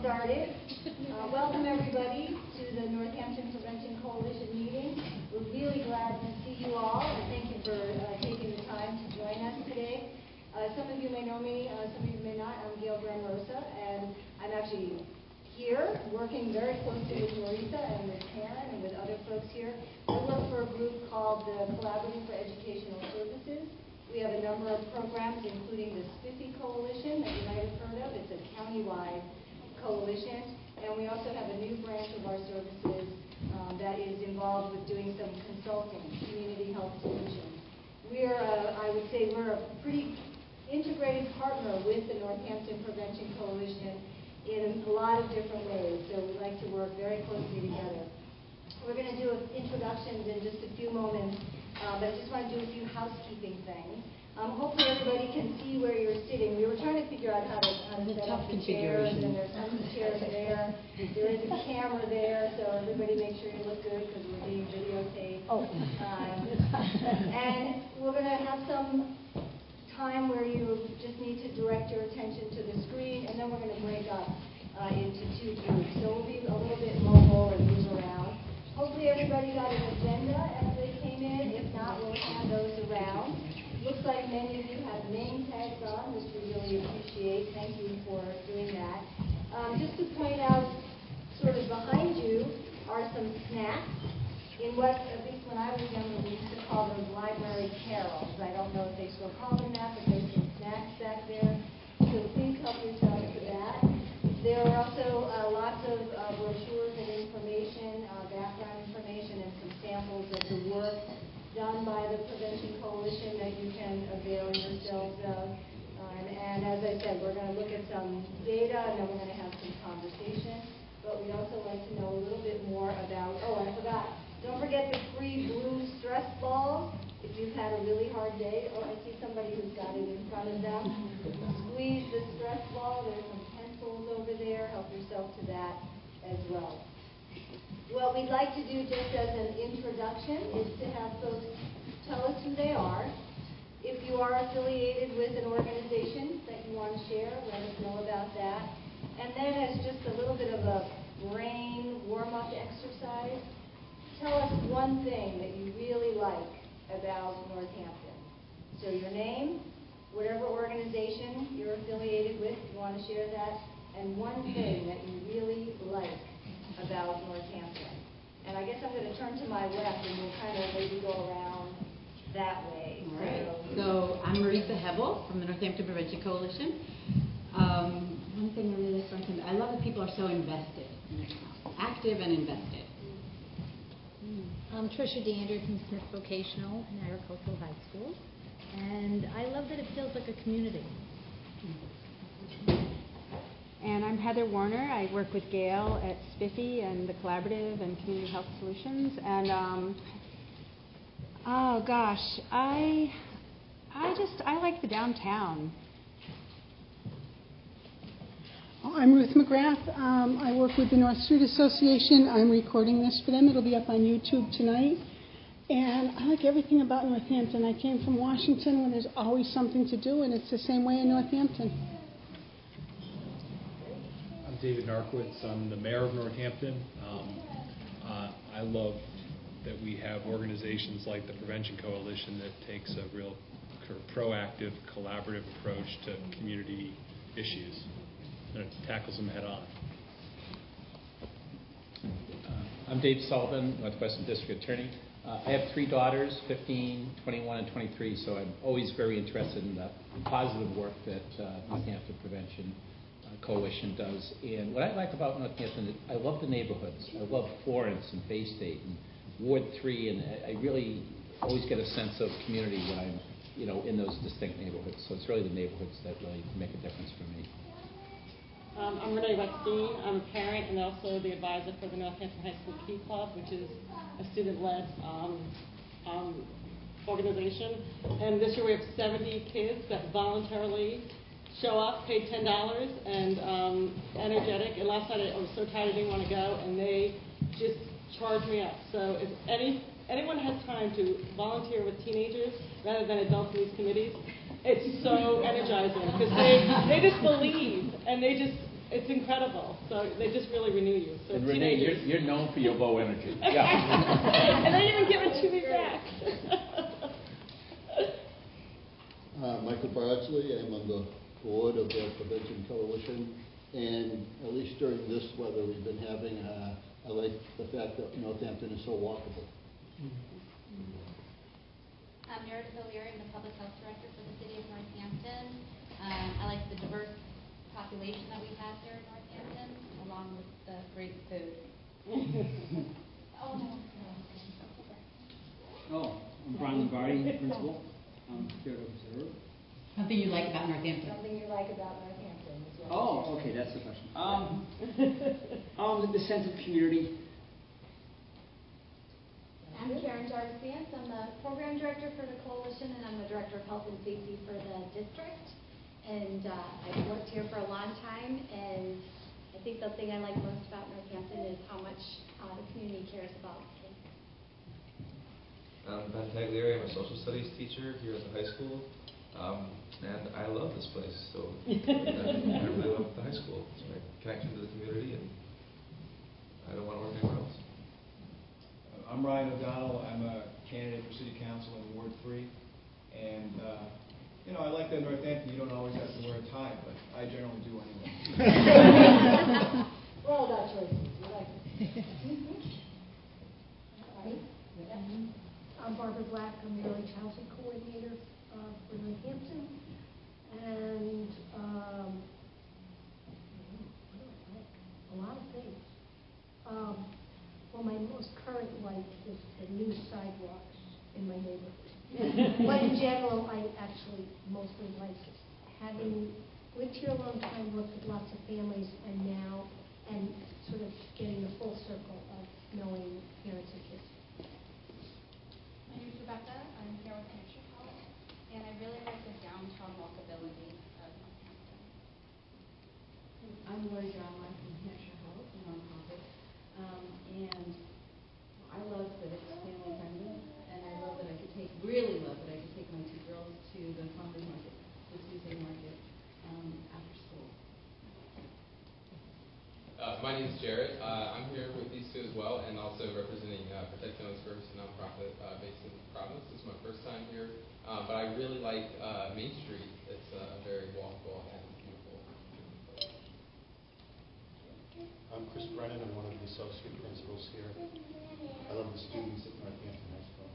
started. Uh, Welcome, everybody, to the Northampton Prevention Coalition meeting. We're really glad to see you all, and thank you for uh, taking the time to join us today. Uh, Some of you may know me, uh, some of you may not. I'm Gail Gramarossa, and I'm actually here, working very closely with Marisa and with Karen and with other folks here. I work for a group called the Collaborative for Educational Services. We have a number of programs, including the Spiffy Coalition that you might have heard of. It's a countywide coalition. And we also have a new branch of our services um, that is involved with doing some consulting, community health solutions. We're, uh, I would say, we're a pretty integrated partner with the Northampton Prevention Coalition in a lot of different ways. So we like to work very closely together. We're going to do introductions in just a few moments, uh, but I just want to do a few housekeeping things. Um, hopefully everybody can see where you're sitting. We were trying to figure out how to, how to set up the chairs, and there's of chairs there. There is a camera there, so everybody make sure you look good because we're being videotaped. Oh. Um, And we're going to have some time where you just need to direct your attention to the screen, and then we're going to break up uh, into two groups. So we'll be a little bit mobile and move around. Hopefully, everybody got an agenda as they came in. If not, we'll hand those around. Looks like many of you have name tags on, which we really appreciate. Thank you for doing that. Um, Just to point out, sort of behind you are some snacks in what, at least when I was younger, we used to call those library carrels. I don't know if they still call them that, but there's some snacks back there. So please help yourself to that. There are also uh, lots of uh, brochures and information, uh, background information, and some samples of the work done by the Prevention Coalition that you can avail yourselves of. Um, And as I said, we're going to look at some data, and then we're going to have some conversation. But we'd also like to know a little bit more about, oh, I forgot, don't forget the free blue stress ball. If you've had a really hard day, oh, I see somebody who's got it in front of them. Squeeze the stress ball, there's some pencils over there, help yourself to that as well. What we'd like to do just as an introduction is to have folks tell us who they are. If you are affiliated with an organization that you want to share, let us know about that. And then as just a little bit of a brain warm-up exercise, tell us one thing that you really like about Northampton. So your name, whatever organization you're affiliated with, you want to share that, and one thing that you really like about Northampton. And I guess I'm going to turn to my left and we'll kind of maybe go around that way. All right. So- So I'm Marisa Hebble from the Northampton Prevention Coalition. Um, One thing I really like, about Northampton, I love that people are so invested in active and invested. I'm Trisha DeAndre from Smith Vocational and Agricultural High School, and I love that it feels like a community. And I'm Heather Warner. I work with Gail at Spiffy and the Collaborative and Community Health Solutions. And um, oh gosh, I I just I like the downtown. I'm Ruth McGrath. Um, I work with the North Street Association. I'm recording this for them. It'll be up on YouTube tonight. And I like everything about Northampton. I came from Washington when there's always something to do, and it's the same way in Northampton. David Narkewicz. I'm the mayor of Northampton. Um, uh, I love that we have organizations like the Prevention Coalition that takes a real proactive, collaborative approach to community issues and tackles them head on. Uh, I'm Dave Sullivan, Northwestern District Attorney. Uh, I have three daughters, 15, 21, and 23, so I'm always very interested in the positive work that uh, Northampton Prevention Coalition does. And what I like about Northampton, is I love the neighborhoods. I love Florence and Bay State and Ward 3, and I- really always get a sense of community when I'm, you know, in those distinct neighborhoods. So it's really the neighborhoods that really make a difference for me. Um, I'm Renee Wetstein. I'm a parent and also the advisor for the Northampton High School Key Club, which is a student-led um, um, organization. And this year we have 70 kids that voluntarily show up, pay $10, and um, energetic. And last night I was so tired I didn't want to go, and they just charged me up. So if any anyone has time to volunteer with teenagers rather than adults in these committees, it's so energizing because they, they just believe and they just it's incredible. So they just really renew you. So And Renee, you're, you're known for your low energy. Yeah. and they didn't give it to me back. Uh, Michael Bardsley, I'm on the board of the Prevention Coalition, and at least during this weather we've been having, uh, I like the fact that Northampton is so walkable. I'm Meredith O'Leary, I'm the Public Health Director for the City of Northampton. Um, I like the diverse population that we have here in Northampton, along with the great food. Oh, no. Oh, I'm Brian Lombardi, principal. I'm here to observe. Something you like about Northampton? Something you like about Northampton as well. Oh, okay, that's the question. Um, um, the sense of community. I'm Karen Jarvis I'm the Program Director for the Coalition, and I'm the Director of Health and Safety for the district. And uh, I've worked here for a long time, and I think the thing I like most about Northampton is how much uh, the community cares about kids. I'm Ben Taglieri, I'm a social studies teacher here at the high school, um, and I love this place, so I really love the high school. It's my connection to the community, and I don't want to work anywhere else. I'm Ryan O'Donnell. I'm a candidate for city council in Ward Three. And, uh, you know, I like that in Northampton, you don't always have to wear a tie, but I generally do anyway. We're all about choices, we like it. All right. I'm Barbara Black, I'm the early childhood coordinator uh, for Northampton. And, um, what do I like? A lot of things. Um, Well, my most current like is the new sidewalks in my neighborhood. But in general, I actually mostly like having lived here a long time, worked with lots of families, and now, and sort of getting the full circle of knowing parents and kids. My name is Rebecca. I'm here with Hampshire Health, and I really like the downtown walkability of Northampton. I'm Lori John from Hampshire Health, a nonprofit, um, and I love that it's family friendly, and I love that I could take, really love that I could take my two girls to the farmers market, the Tuesday market, um, after school. Uh, my name is Jared. Uh, I'm here with these two as well, and also representing uh, Protect Donuts First, a nonprofit uh, based in Providence. This is my first time here, uh, but I really like uh, Main Street. It's uh, very walkable and beautiful. I'm Chris Brennan, I'm one of the associate principals here. I love the students at Northampton High School.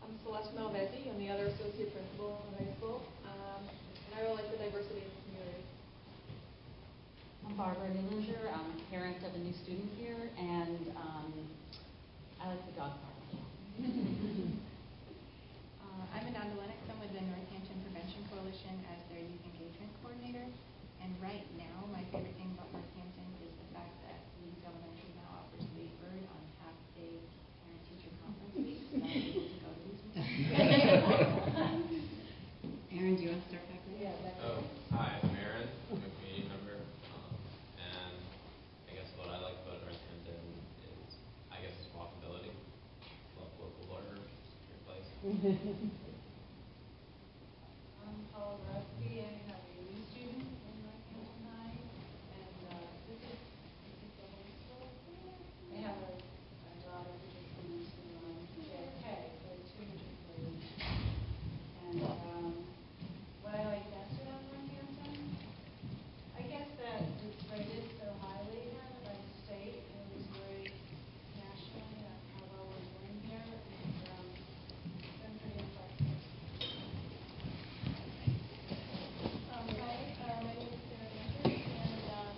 I'm Celeste Malvezzi, I'm the other associate principal in the high school, um, and I really like the diversity of the community. I'm Barbara Newlinger. I'm a parent of a new student here, and um, I like the dog park. I'm Lennox. I'm with the Northampton Prevention Coalition as their youth engagement coordinator. And right now, my favorite thing about Northampton is the fact that Leeds Elementary now offers Late Bird on half-day parent-teacher conference weeks. So I'm able to go to these meetings. Aaron, do you want to start back there? Yeah, Oh, hi, I'm Aaron. I'm a community member. Um, and I guess what I like about Northampton is, I guess, it's walkability. Love local orders, your place. I'm Paula Rusty, and I'm a new student in Northampton High, and uh, this is, this is the high school. I have a, a daughter who just moved to um, JFK, so it's two hundred degrees. And um, what I like best about Northampton, I guess that it's rated so highly by the state, and it was very nationally, uh, how well we're doing here, and um, it's been pretty impressive. Um, hi, uh, my name is Sarah Andrews, and, um,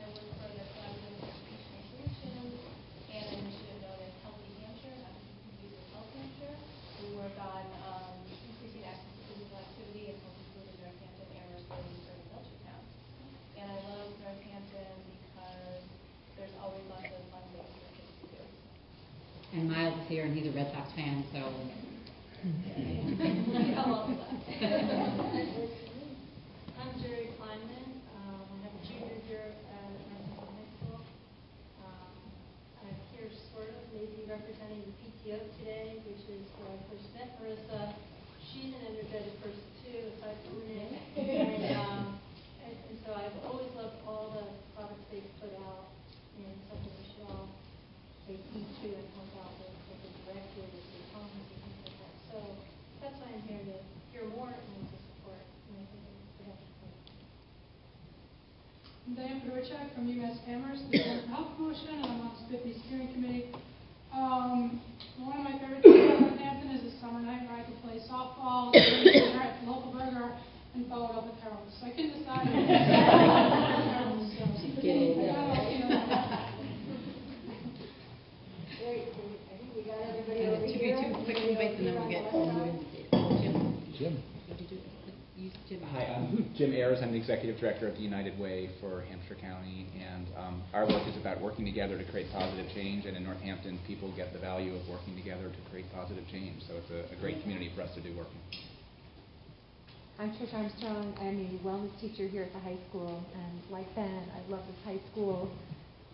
I work for the Collaborative Educational Solutions and an initiative known as Healthy Hampshire, not to be confused with Health Hampshire. We work on, um, increasing access to physical activity and healthy food in Northampton, Amherst, Williamsburg, and Belchertown. And I love Northampton because there's always lots of fun things for kids to do. And Miles is here, and he's a Red Sox fan, so. I'm Jerry Kleinman. Um, I'm a junior here at Northampton High School. Um, I'm here sort of maybe representing the PTO today, which is where I first met Marissa. She's an energetic person too, aside from Renee. And, um, and I'm Diane Fedorchak Amherst, the Board of Health Commission, and I'm on the SPIFFy Steering Committee. Um, one of my favorite things about Northampton is the summer night where I could play softball, dinner at the local burger, and follow it up with Harold. So I couldn't decide. I gotta let you know that. Great, so I think we got everybody And over two, here. two quick invites, and then we'll get Jim. Jim. What did you do? Use Jim. Hi, I'm Jim Ayers. I'm the Executive Director of the United Way for Hampshire County, and um, our work is about working together to create positive change, and in Northampton, people get the value of working together to create positive change, so it's a, a great community for us to do work in. I'm Trish Armstrong. I'm a wellness teacher here at the high school, and like Ben, I love this high school.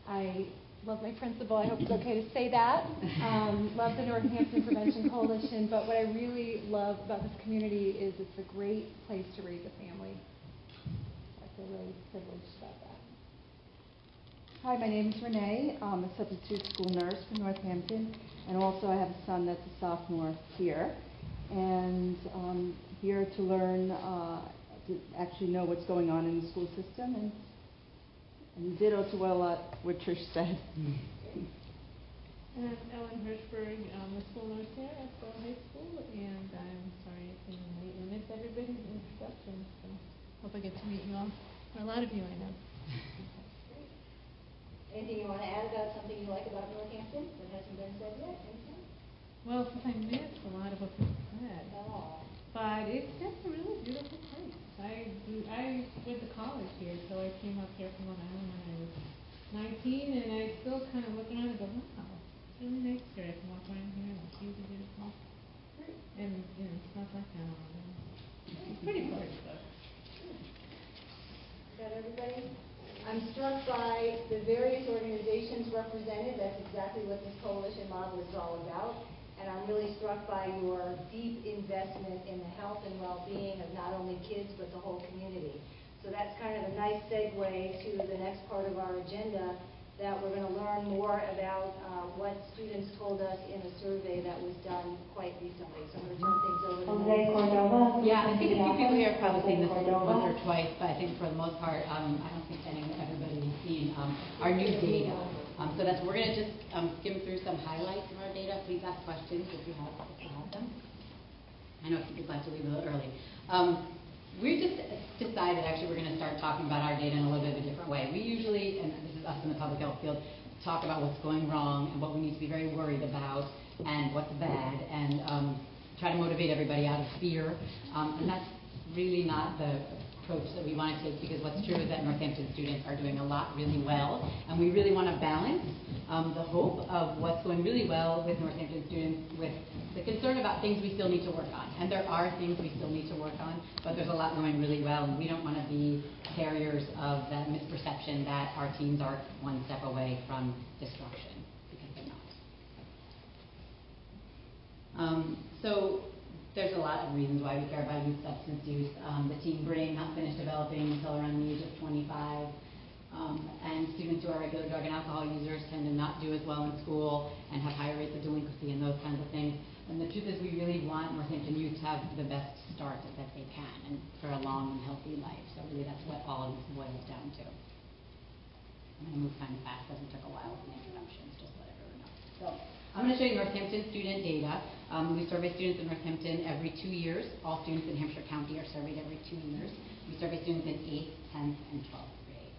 I love my principal. I hope it's okay to say that. Um, love the Northampton Prevention Coalition, but what I really love about this community is it's a great place to raise a family. Feel really privileged about that. Hi, my name is Renee. I'm a substitute school nurse for Northampton, and also I have a son that's a sophomore here. And um, here to learn, uh, to actually know what's going on in the school system, and, and ditto to what, a lot, what Trish said. And I'm Ellen Hirschberg, I'm a school nurse here at the high school, and I'm sorry I came late and missed everybody's introductions, so hope I get to meet you all, a lot of you I know. Anything you want to add about something you like about Northampton that hasn't been said yet? Anything? Well, since I missed a lot of what was said, Oh. but it's just a really beautiful place. I I went to college here, so I came up here from Long Island when I was 19, and I still kind of look around and go, wow, it's really nice here. I can walk around here, and the views are beautiful. And, you know, it smells like and It's pretty gorgeous, though. Got everybody? I'm struck by the various organizations represented. That's exactly what this coalition model is all about. And I'm really struck by your deep investment in the health and well-being of not only kids, but the whole community. So that's kind of a nice segue to the next part of our agenda, that we're going to learn more about uh, what students told us in a survey that was done quite recently. So I'm going to turn things over to Jose Nancy. Cordova. Yeah, I think a few people here have probably seen this once or twice, but I think for the most part, um, I don't think any, everybody has seen, um, our new data. Um, so that's, we're gonna just, um, skim through some highlights of our data. Please ask questions if you have, if you have them. I know people have to leave a little early. We just decided, actually, we're gonna start talking about our data in a little bit of a different way. We usually, and this is us in the public health field, talk about what's going wrong and what we need to be very worried about and what's bad and, um, try to motivate everybody out of fear. Um, and that's really not the approach that we want to take because what's true is that Northampton students are doing a lot really well. And we really want to balance um, the hope of what's going really well with Northampton students with the concern about things we still need to work on. And there are things we still need to work on, but there's a lot going really well. And we don't want to be carriers of that misperception that our teams are one step away from destruction because they're not. Um, so there's a lot of reasons why we care about youth substance use. Um, the teen brain not finished developing until around the age of 25. Um, and students who are regular drug and alcohol users tend to not do as well in school and have higher rates of delinquency and those kinds of things. And the truth is we really want Northampton youth to have the best start that they can and for a long and healthy life. So really that's what all of this boils down to. I'm going to move kind of fast because it took a while with the introductions, just to let everyone know. So I'm going to show you Northampton student data. Um, we survey students in Northampton every two years. All students in Hampshire County are surveyed every two years. We survey students in 8th, 10th, and 12th grade.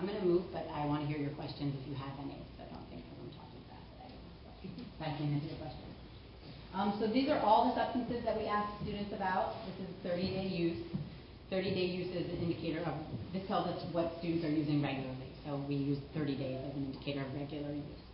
I'm going to move, but I want to hear your questions if you have any, so don't think I'm talking fast that I don't have questions. But I can answer your questions. Um, so these are all the substances that we ask students about. This is 30-day use. 30-day use is an indicator of, this tells us what students are using regularly. So we use 30 days as an indicator of regular use.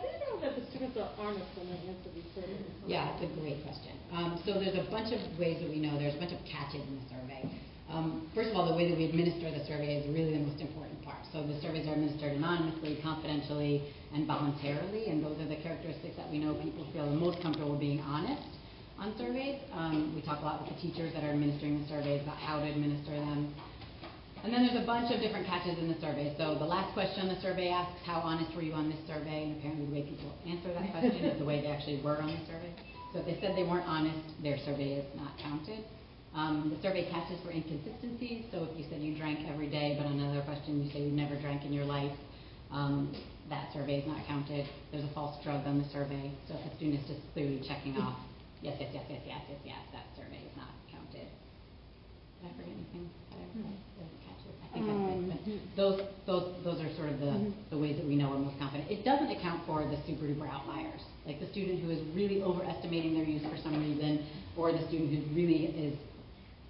How do you know that the students are honest when they answer these surveys? Yeah, it's a great question. Um, so there's a bunch of ways that we know. There's a bunch of catches in the survey. Um, first of all, the way that we administer the survey is really the most important part. So the surveys are administered anonymously, confidentially, and voluntarily, and those are the characteristics that we know people feel the most comfortable being honest on surveys. Um, we talk a lot with the teachers that are administering the surveys about how to administer them. And then there's a bunch of different catches in the survey. So the last question on the survey asks, how honest were you on this survey? And apparently the way people answer that question is the way they actually were on the survey. So if they said they weren't honest, their survey is not counted. Um, the survey catches for inconsistencies, so if you said you drank every day, but on another question you say you never drank in your life, um, that survey is not counted. There's a false drug on the survey, so if a student is just clearly checking off, yes, yes, yes, yes, yes, yes, yes, that survey is not counted. Did I forget anything? Did I did I catch it? I think that's it, but those, those, those are sort of the, the ways that we know we're most confident. It doesn't account for the super duper outliers, like the student who is really overestimating their use for some reason, or the student who really is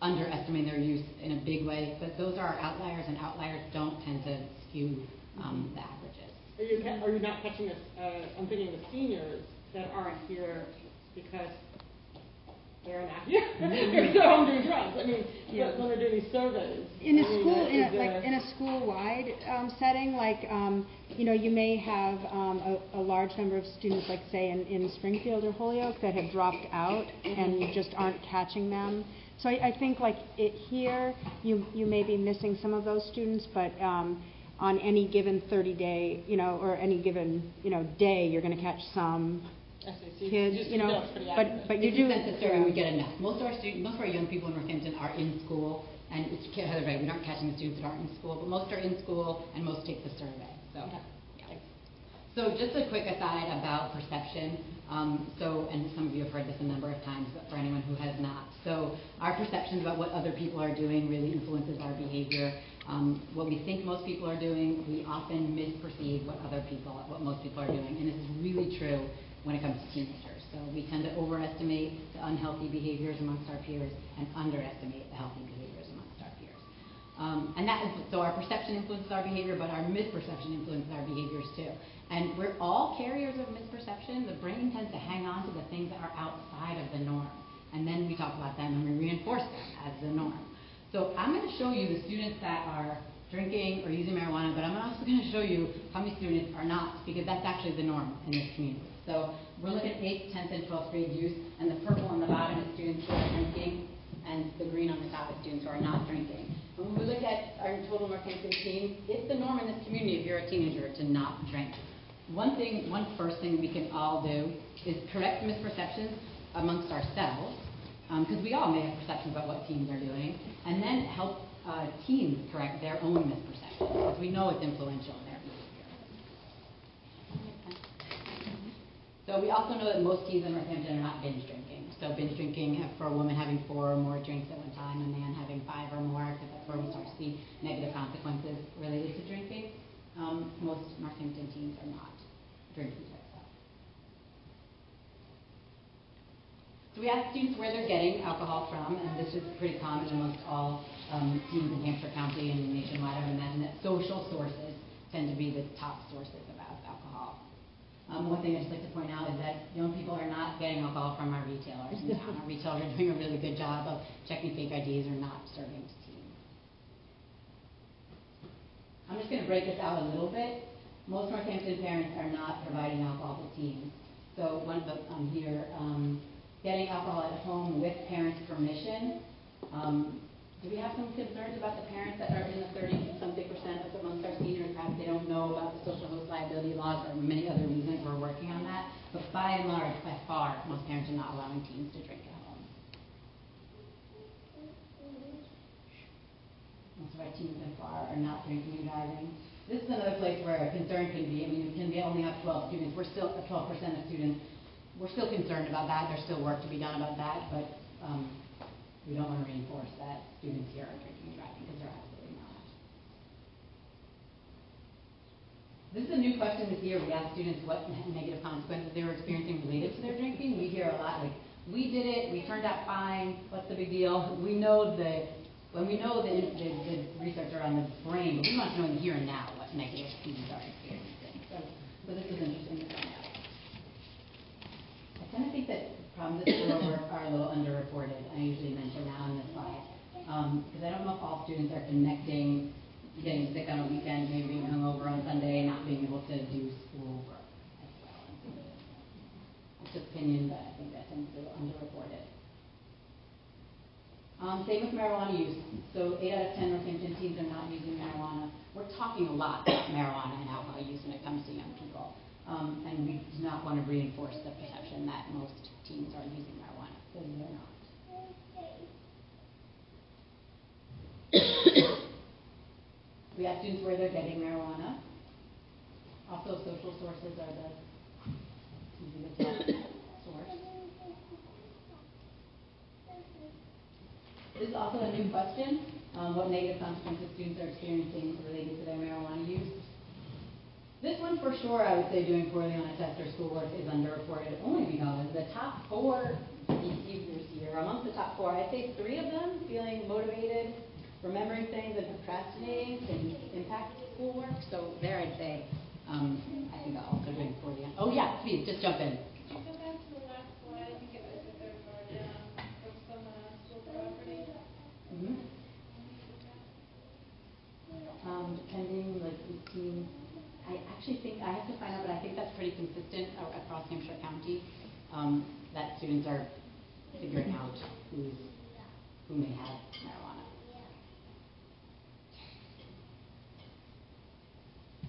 underestimating their use in a big way, but those are outliers, and outliers don't tend to skew um, the averages. Are you, are you not catching this, uh, I'm thinking of the seniors that aren't here because they're not here, because they're home doing drugs, I mean, Yeah. when they're doing these surveys. In I a mean, school, is in a, like, in a school-wide, um, setting, like, um, you know, you may have, um, a, a large number of students, like, say, in, in Springfield or Holyoke, that have dropped out, and you just aren't catching them. So I, I think, like, it, here, you, you may be missing some of those students, but, um, on any given thirty-day, you know, or any given, you know, day, you're gonna catch some I so you- kids, just- you know, know pretty but, accurate. but you If do. you sent survey, yeah. we get enough. Most of our students, most of our young people in Northampton are in school, and it's, Heather, right, we aren't catching the students that aren't in school, but most are in school, and most take the survey, so. yeah. So just a quick aside about perception. Um, so, and some of you have heard this a number of times, but for anyone who has not. So our perceptions about what other people are doing really influences our behavior. Um, what we think most people are doing, we often misperceive what other people, what most people are doing. And this is really true when it comes to teenagers. So we tend to overestimate the unhealthy behaviors amongst our peers and underestimate the healthy behaviors amongst our peers. Um, and that is, so our perception influences our behavior, but our misperception influences our behaviors too. And we're all carriers of misperception. The brain tends to hang on to the things that are outside of the norm. And then we talk about them and we reinforce them as the norm. So I'm going to show you the students that are drinking or using marijuana, but I'm also going to show you how many students are not, because that's actually the norm in this community. So we're looking at 8th, 10th, and 12th grade youth, and the purple on the bottom is students who are drinking, and the green on the top is students who are not drinking. When we look at our total Northampton team, it's the norm in this community if you're a teenager to not drink. One thing, one first thing we can all do is correct misperceptions amongst ourselves, because we all may have perceptions about what teens are doing, and then help uh, teens correct their own misperceptions, because we know it's influential in their behavior. So we also know that most teens in Northampton are not binge drinking. So binge drinking for a woman having four or more drinks at one time, a man having five or more, because that's where we start to see negative consequences related to drinking. Um, most Northampton teens are not drinking type stuff. So we asked students where they're getting alcohol from, and this is pretty common amongst all um, teens in Hampshire County and nationwide. I would imagine that social sources tend to be the top sources of alcohol. Um, one thing I'd just like to point out is that young people are not getting alcohol from our retailers in town. Our retailers are doing a really good job of checking fake IDs or not serving to teens. I'm just going to break this out a little bit. Most Northampton parents are not providing alcohol to teens. So one of the, um, here, um, getting alcohol at home with parents' permission. Um, do we have some concerns about the parents that are in the thirty something percent of amongst our seniors? Perhaps they don't know about the social host liability laws or many other reasons we're working on that. But by and large, by far, most parents are not allowing teens to drink at home. Most of our teens by far are not drinking and driving. This is another place where a concern can be, I mean, we can be only have twelve students, we're still, uh, twelve percent of students, we're still concerned about that, there's still work to be done about that, but, um, we don't want to reinforce that students here are drinking and driving, because they're absolutely not. This is a new question this year, we asked students what negative consequences they were experiencing related to their drinking, we hear a lot like, we did it, we turned out fine, what's the big deal? We know the, when we know the, the, the research around the brain, we want to know in the here and now what negative students are experiencing, so, so this is interesting to find out. I kind of think that problems at school are, a little underreported. I usually mention that on this slide. Because I don't know if all students are connecting getting sick on a weekend, maybe being hungover on Sunday, and not being able to do schoolwork as well. It's just opinion, but I think that tends to underreported. Um, same with marijuana use. So eight out of ten Northampton teens are not using marijuana. We're talking a lot about marijuana and alcohol use when it comes to young people. Um, and we do not want to reinforce the perception that most teens are using marijuana, because they're not. We ask students where they're getting marijuana. Also, social sources are the, the source. This is also a new question, um, what negative consequences students are experiencing related to their marijuana use. This one for sure, I would say doing poorly on a test or schoolwork is underreported, only because the top four users here, amongst the top four, I'd say three of them feeling motivated, remembering things and procrastinating can impact schoolwork. So there I'd say, um, I think I'll also doing poorly on, oh yeah, please, just jump in. Can you go back to the last slide? I think it was the third part down, focus on the school property. Mhm. Um, depending, like, between, I actually think, I have to find out, but I think that's pretty consistent across Hampshire County, um, that students are figuring out who's, who may have marijuana.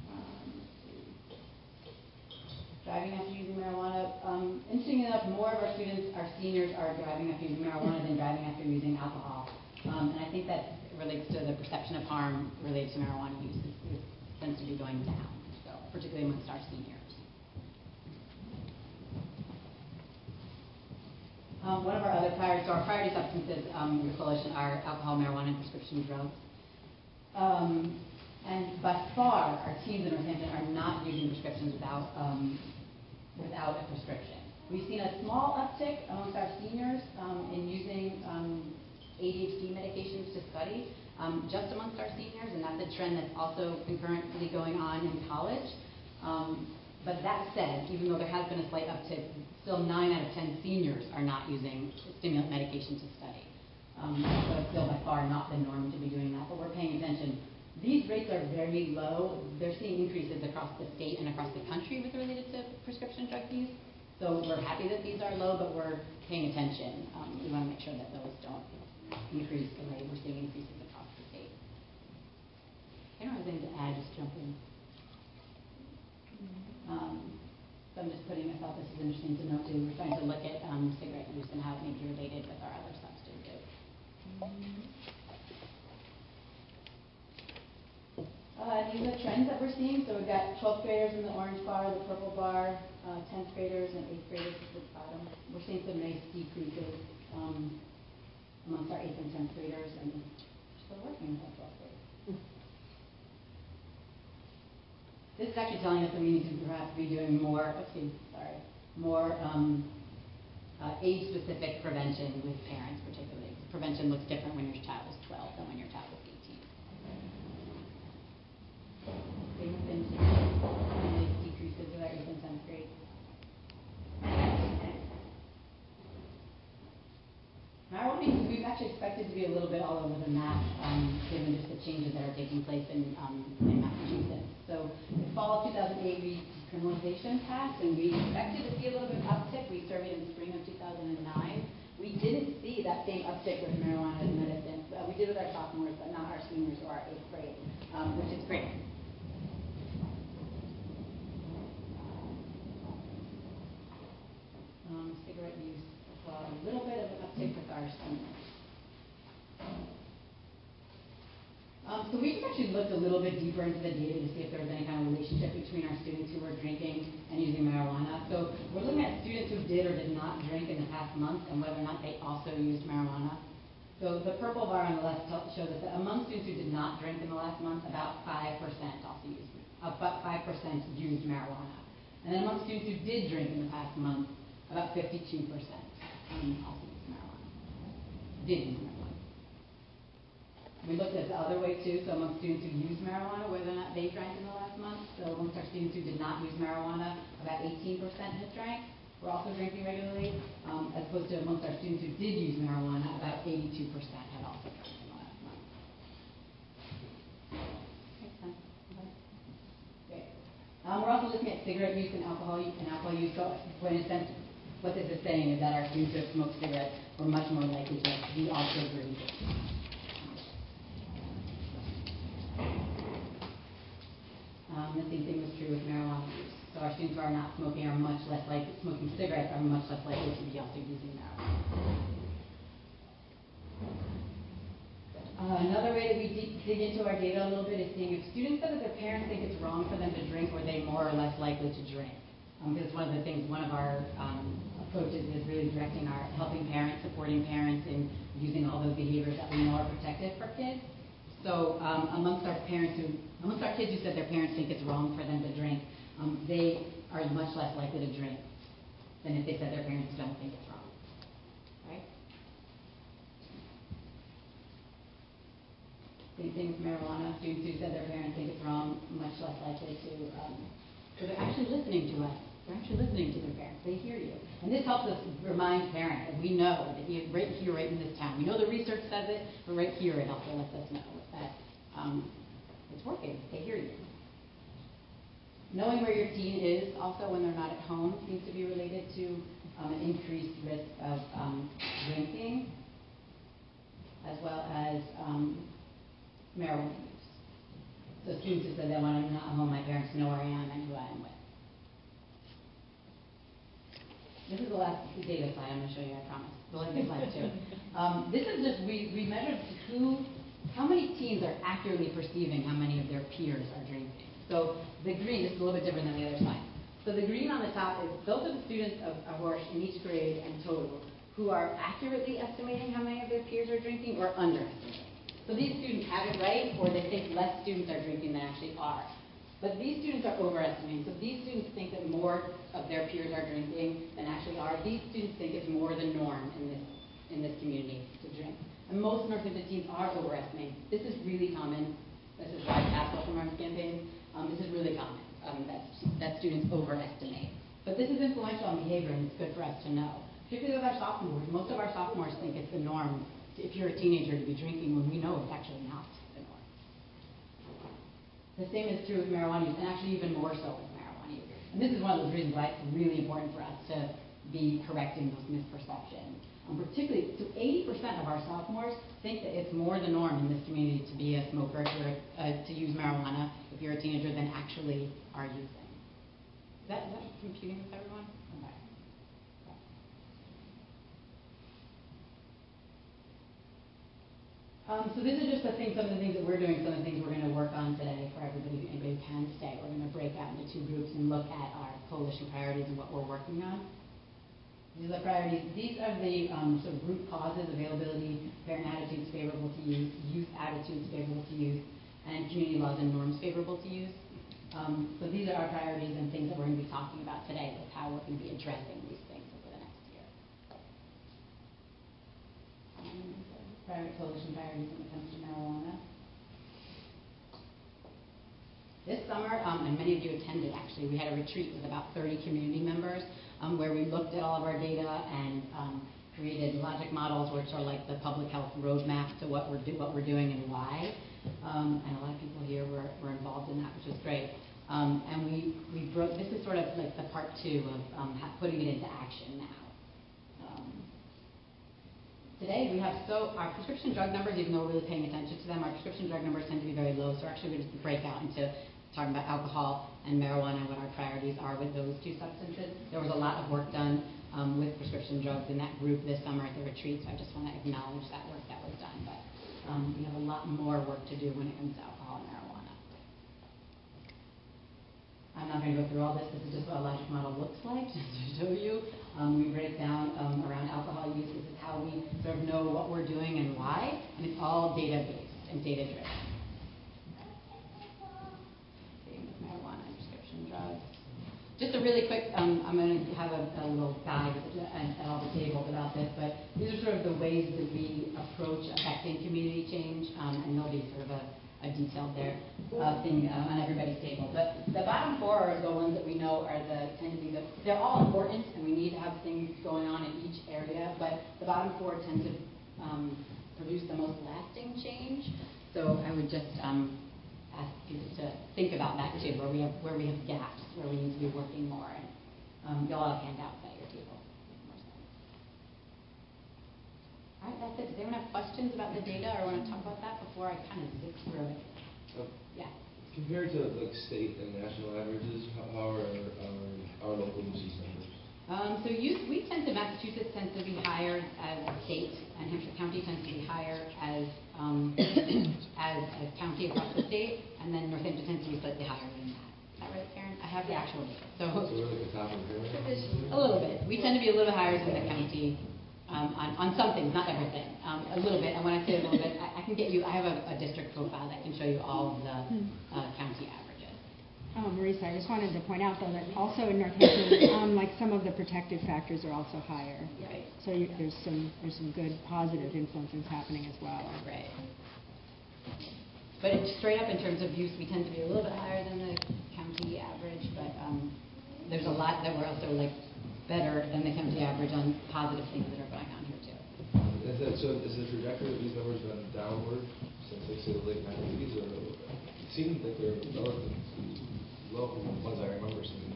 Um. Driving after using marijuana, um, interesting enough, more of our students, our seniors are driving after using marijuana than driving after using alcohol. Um, and I think that relates to the perception of harm related to marijuana use, is, tends to be going down, particularly amongst our seniors. Um, one of our other priorities, so our priority substances, um, in the coalition are alcohol, marijuana, and prescription drugs. Um, and by far, our teens in Northampton are not using prescriptions without, um, without a prescription. We've seen a small uptick amongst our seniors, um, in using, um, ADHD medications to study, um, just amongst our seniors, and that's a trend that's also concurrently going on in college. Um, but that said, even though there has been a slight uptick, still nine out of ten seniors are not using stimulant medication to study. Um, so it's still by far not the norm to be doing that, but we're paying attention. These rates are very low. They're seeing increases across the state and across the country with related to prescription drug use. So we're happy that these are low, but we're paying attention. Um, we want to make sure that those don't increase the way we're seeing increases. I don't have anything to add, just jump in. Um, so I'm just putting, thought this is interesting to note too. We're trying to look at um, cigarette use and how it may be related with our other substances. Uh, these are trends that we're seeing. So we've got 12th graders in the orange bar, the purple bar, uh, 10th graders and 8th graders at the bottom. We're seeing some nice decreases um, amongst our 8th and 10th graders, and we're still working with our 12th graders. This is actually telling us that we need to perhaps be doing more, oopsie, sorry, more um, uh, age-specific prevention with parents particularly. Prevention looks different when your child is 12 than when your child is 18. Same with binge eating, nice decreases with our 8th 10th grade. Marijuana use, we've actually expected to be a little bit all over the map, um, given just the changes that are taking place in, um, in Massachusetts. So in fall of 2008, we criminalization passed, and we expected to see a little bit of uptick. We surveyed in spring of 2009. We didn't see that same uptick with marijuana as medicine. Uh, we did with our sophomores, but not our seniors or our eighth grade, um, which is great. Um, cigarette use, saw a little bit of an uptick with our seniors. Um, so we just actually looked a little bit deeper into the data to see if there was any kind of relationship between our students who were drinking and using marijuana. So we're looking at students who did or did not drink in the past month and whether or not they also used marijuana. So the purple bar on the left shows us that among students who did not drink in the last month, about 5% also used, about 5% used marijuana. And then among students who did drink in the past month, about 52% um, also used marijuana, did use marijuana. We looked at the other way too, so among students who use marijuana, whether or not they drank in the last month. So amongst our students who did not use marijuana, about 18% had drank, were also drinking regularly, um, as opposed to amongst our students who did use marijuana, about 82% had also drank in the last month. Okay. Um, we're also looking at cigarette use and alcohol use and alcohol use. So, when a sense, what this is saying is that our students who have smoked cigarettes were much more likely to be also drinking. The same thing was true with marijuana use. So our students who are not smoking are much less likely, smoking cigarettes are much less likely to be also using marijuana. Uh, another way that we dig into our data a little bit is seeing if students said that their parents think it's wrong for them to drink, were they more or less likely to drink? Um, because one of the things, one of our um, approaches is really directing our, helping parents, supporting parents in using all those behaviors that we know are protective for kids. So um, amongst our parents who, amongst our kids who said their parents think it's wrong for them to drink, um, they are much less likely to drink than if they said their parents don't think it's wrong. Right? Same thing with marijuana. Students who said their parents think it's wrong, much less likely to, um, so they're actually listening to us. They're actually listening to their parents. They hear you. And this helps us remind parents that we know that you, right here, right in this town, we know the research says it, but right here it also lets us know that um, it's working. They hear you. Knowing where your teen is also when they're not at home seems to be related to um, an increased risk of um, drinking as well as um, marijuana use. So students who said that when I'm not home, my parents know where I am and who I am with. This is the last data slide I'm going to show you, I promise. The last slide too. Um, this is just, we, we measured who, how many teens are accurately perceiving how many of their peers are drinking. So the green, is a little bit different than the other slide. So the green on the top is, those are the students of, of Horsch in each grade and total who are accurately estimating how many of their peers are drinking or underestimating. So these students have it right, or they think less students are drinking than actually are. But these students are overestimating. So these students think that more of their peers are drinking than actually are. These students think it's more the norm in this in this community to drink. And most Northampton teens are overestimating. This is really common. This is why Castle from our campaign. Um, this is really common um, that that students overestimate. But this is influential on behavior, and it's good for us to know. Particularly with our sophomores. Most of our sophomores think it's the norm if you're a teenager to be drinking when we know it's actually not the same is true with marijuana use, and actually even more so with marijuana use. And this is one of those reasons why it's really important for us to be correcting those misperceptions. Um, particularly, so 80% of our sophomores think that it's more the norm in this community to be a smoker, to, uh, to use marijuana if you're a teenager than actually are using. Is that, is that computing with everyone? Okay. Um, so these are just the thing, some of the things that we're doing, some of the things we're going to work on today for everybody, anybody who can stay. We're going to break out into two groups and look at our coalition priorities and what we're working on. These are the priorities. These are the um, sort of root causes, availability, parent attitudes favorable to use, youth attitudes favorable to use, and community laws and norms favorable to use. Um, so these are our priorities and things that we're going to be talking about today with how we're going to be addressing these things over the next year. Um, coalition priorities when it comes to marijuana. This summer, um, and many of you attended actually, we had a retreat with about 30 community members um, where we looked at all of our data and um, created logic models which are like the public health roadmap to what we're, do, what we're doing and why. Um, and a lot of people here were, were involved in that, which was great. Um, and we, we broke, this is sort of like the part two of um, putting it into action now. Today, we have so, our prescription drug numbers, even though we're really paying attention to them, our prescription drug numbers tend to be very low. So actually, we just break out into talking about alcohol and marijuana, and what our priorities are with those two substances. There was a lot of work done um, with prescription drugs in that group this summer at the retreat, so I just want to acknowledge that work that was done. But um, we have a lot more work to do when it comes to alcohol and marijuana. I'm not going to go through all this. This is just what a logic model looks like, just to show you. Um, we break down um, around alcohol use. This is how we sort of know what we're doing and why, and it's all data-based and data-driven. Same with marijuana prescription drugs. Just a really quick, um, I'm going to have a, a little guide at, at all the tables about this, but these are sort of the ways that we approach affecting community change, um, and there'll be sort of a detailed there uh, thing uh, on everybody's table. But the bottom four are the ones that we know are the tend to be the they're all important, and we need to have things going on in each area. But the bottom four tend to um, produce the most lasting change. So I would just um, ask you to think about that too, where we have where we have gaps, where we need to be working more. And um, you'll all have handouts at your table. All right, that's it. Does anyone have questions about the data or want to talk about that before I kind of zip through it? Uh, Yeah. Compared to like state and national averages, how are our, our local usage numbers? Um, so youth, we tend to, Massachusetts tends to be higher as a state, and Hampshire County tends to be higher as, um, as a county across the state, and then Northampton tends to be slightly higher than that. Is that right, Karen? I have the actual data, So so, we're like the top of the a little bit. We tend to be a little bit higher than the county, um, on, on some things, not everything, um, a little bit. And when I say a little bit, I, I can get you, I have a, a district profile that can show you all of the, uh, county averages. Oh, Marisa, I just wanted to point out though that also in Northampton, um, like some of the protective factors are also higher. Right. So you, there's some, there's some good positive influences happening as well. Right. But it's straight up in terms of use, we tend to be a little bit higher than the county average, but, um, there's a lot that we're also like better than the county average on positive things that are going on here too. Is that, so is the trajectory of these numbers been downward since, like, say, the late nineties, or it seemed like they're relatively low, from the ones I remember seeing?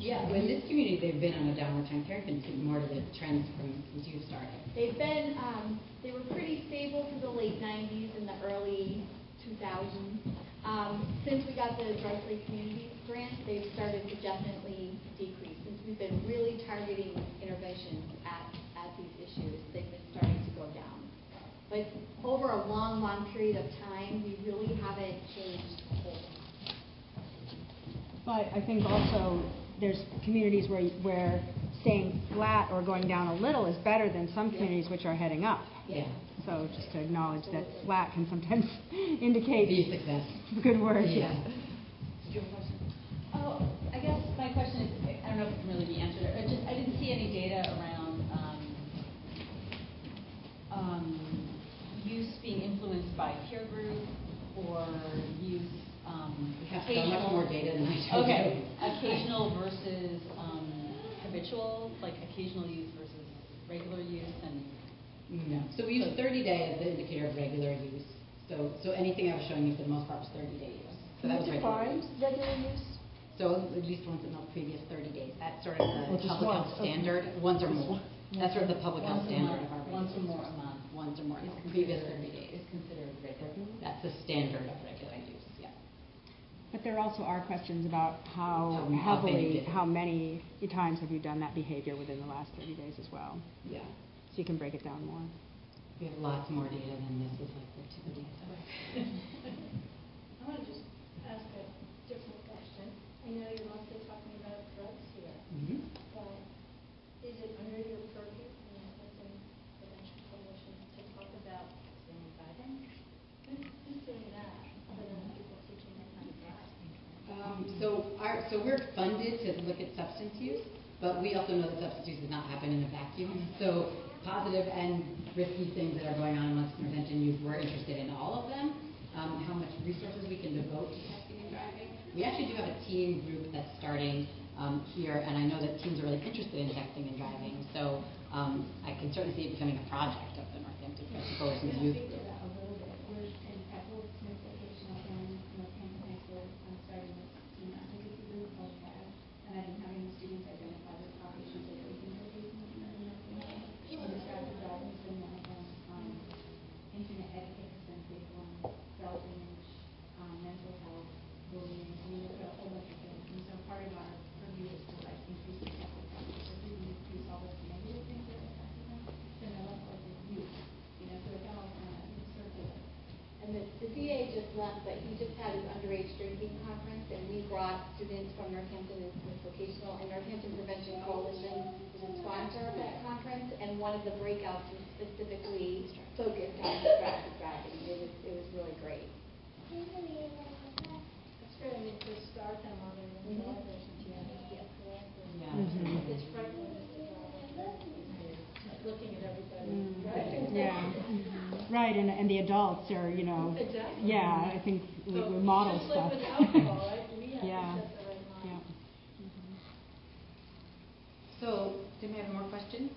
Yeah, in this community, they've been on a downward trend. Karen can speak more to the trends from since you started. They've been, um, they were pretty stable through the late nineties and the early two thousands. Um, since we got the drug-free communities grant, they've started to definitely decrease. Since we've been really targeting interventions at, at these issues, they've been starting to go down. But over a long, long period of time, we really haven't changed a whole lot. But I think also there's communities where, where staying flat or going down a little is better than some communities which are heading up. Yeah. So just to acknowledge that flat can sometimes indicate. Be success. Good word, Yeah. yeah. Did you have a question? Oh, I guess my question is, I don't know if it can really be answered, or just, I didn't see any data around, um, um, use being influenced by peer group or use, um, We have so much more data than I do. Okay, occasional versus, um, habitual, like occasional use versus regular use and. No. So we use 30 day as the indicator of regular use. So, so anything I was showing you for the most part was 30 day use. So that was regular use. regular use? So at least once in the previous 30 days. That's sort of the just public health once, okay. standard, once or more. That's sort of the public health Once a standard month, of our once or more a month. Once or more, Is previous 30 days. Is considered regular. That's the standard of regular use, yeah. But there also are questions about how How- how big heavily, it is. how many times have you done that behavior within the last 30 days as well? Yeah. So you can break it down more. We have lots more data than this is like the tip of the iceberg. I want to just ask a different question. I know you're mostly talking about drugs here, Mhm. but is it under your purview, in the Clinton Prevention Coalition, to talk about family guidance? Who's, who's doing that, other than people teaching them how to drive? Um, So our, so we're funded to look at substance use, but we also know that substance use does not happen in a vacuum. So positive and risky things that are going on amongst Northampton youth, we're interested in all of them. Um, how much resources we can devote to testing and driving. We actually do have a teen group that's starting um, here, and I know that teens are really interested in texting and driving. So um, I can certainly see it becoming a project of the Northampton youth group. that a little bit. We're in at Wolf Smith Vocational and Northampton High School. I'm starting this team advocacy group called CAD, and I've been having the students identify the top issues that they think are facing in Northampton. And distracted driving has been one of them. Um, internet etiquette has been a big one. Self-image, um, mental health, bullying. I mean, there's a whole bunch of things. And so part of our purview is to like increase the protective practice. So we increase all those negative things that are affecting them. Then they're left like with youth. You know, so it's all kind of circular. And the, the DA just left, but he just had his underage drinking conference, and we brought students from Northampton and Smith Vocational, and Northampton Prevention Coalition is a sponsor of that conference, and one of the breakouts was specifically focused on distracted driving. It was, it was really great. It's good, I mean, to start them on their Mhm. drivers and to get corrected. Yeah. Mhm. It's frightening as to looking at everybody Mm. driving. Yeah. Right, and, and the adults are, you know, Exactly. yeah, I think we, So we model just stuff. like with alcohol, right? We have Yeah. set the right line. Yeah. So, do we have more questions?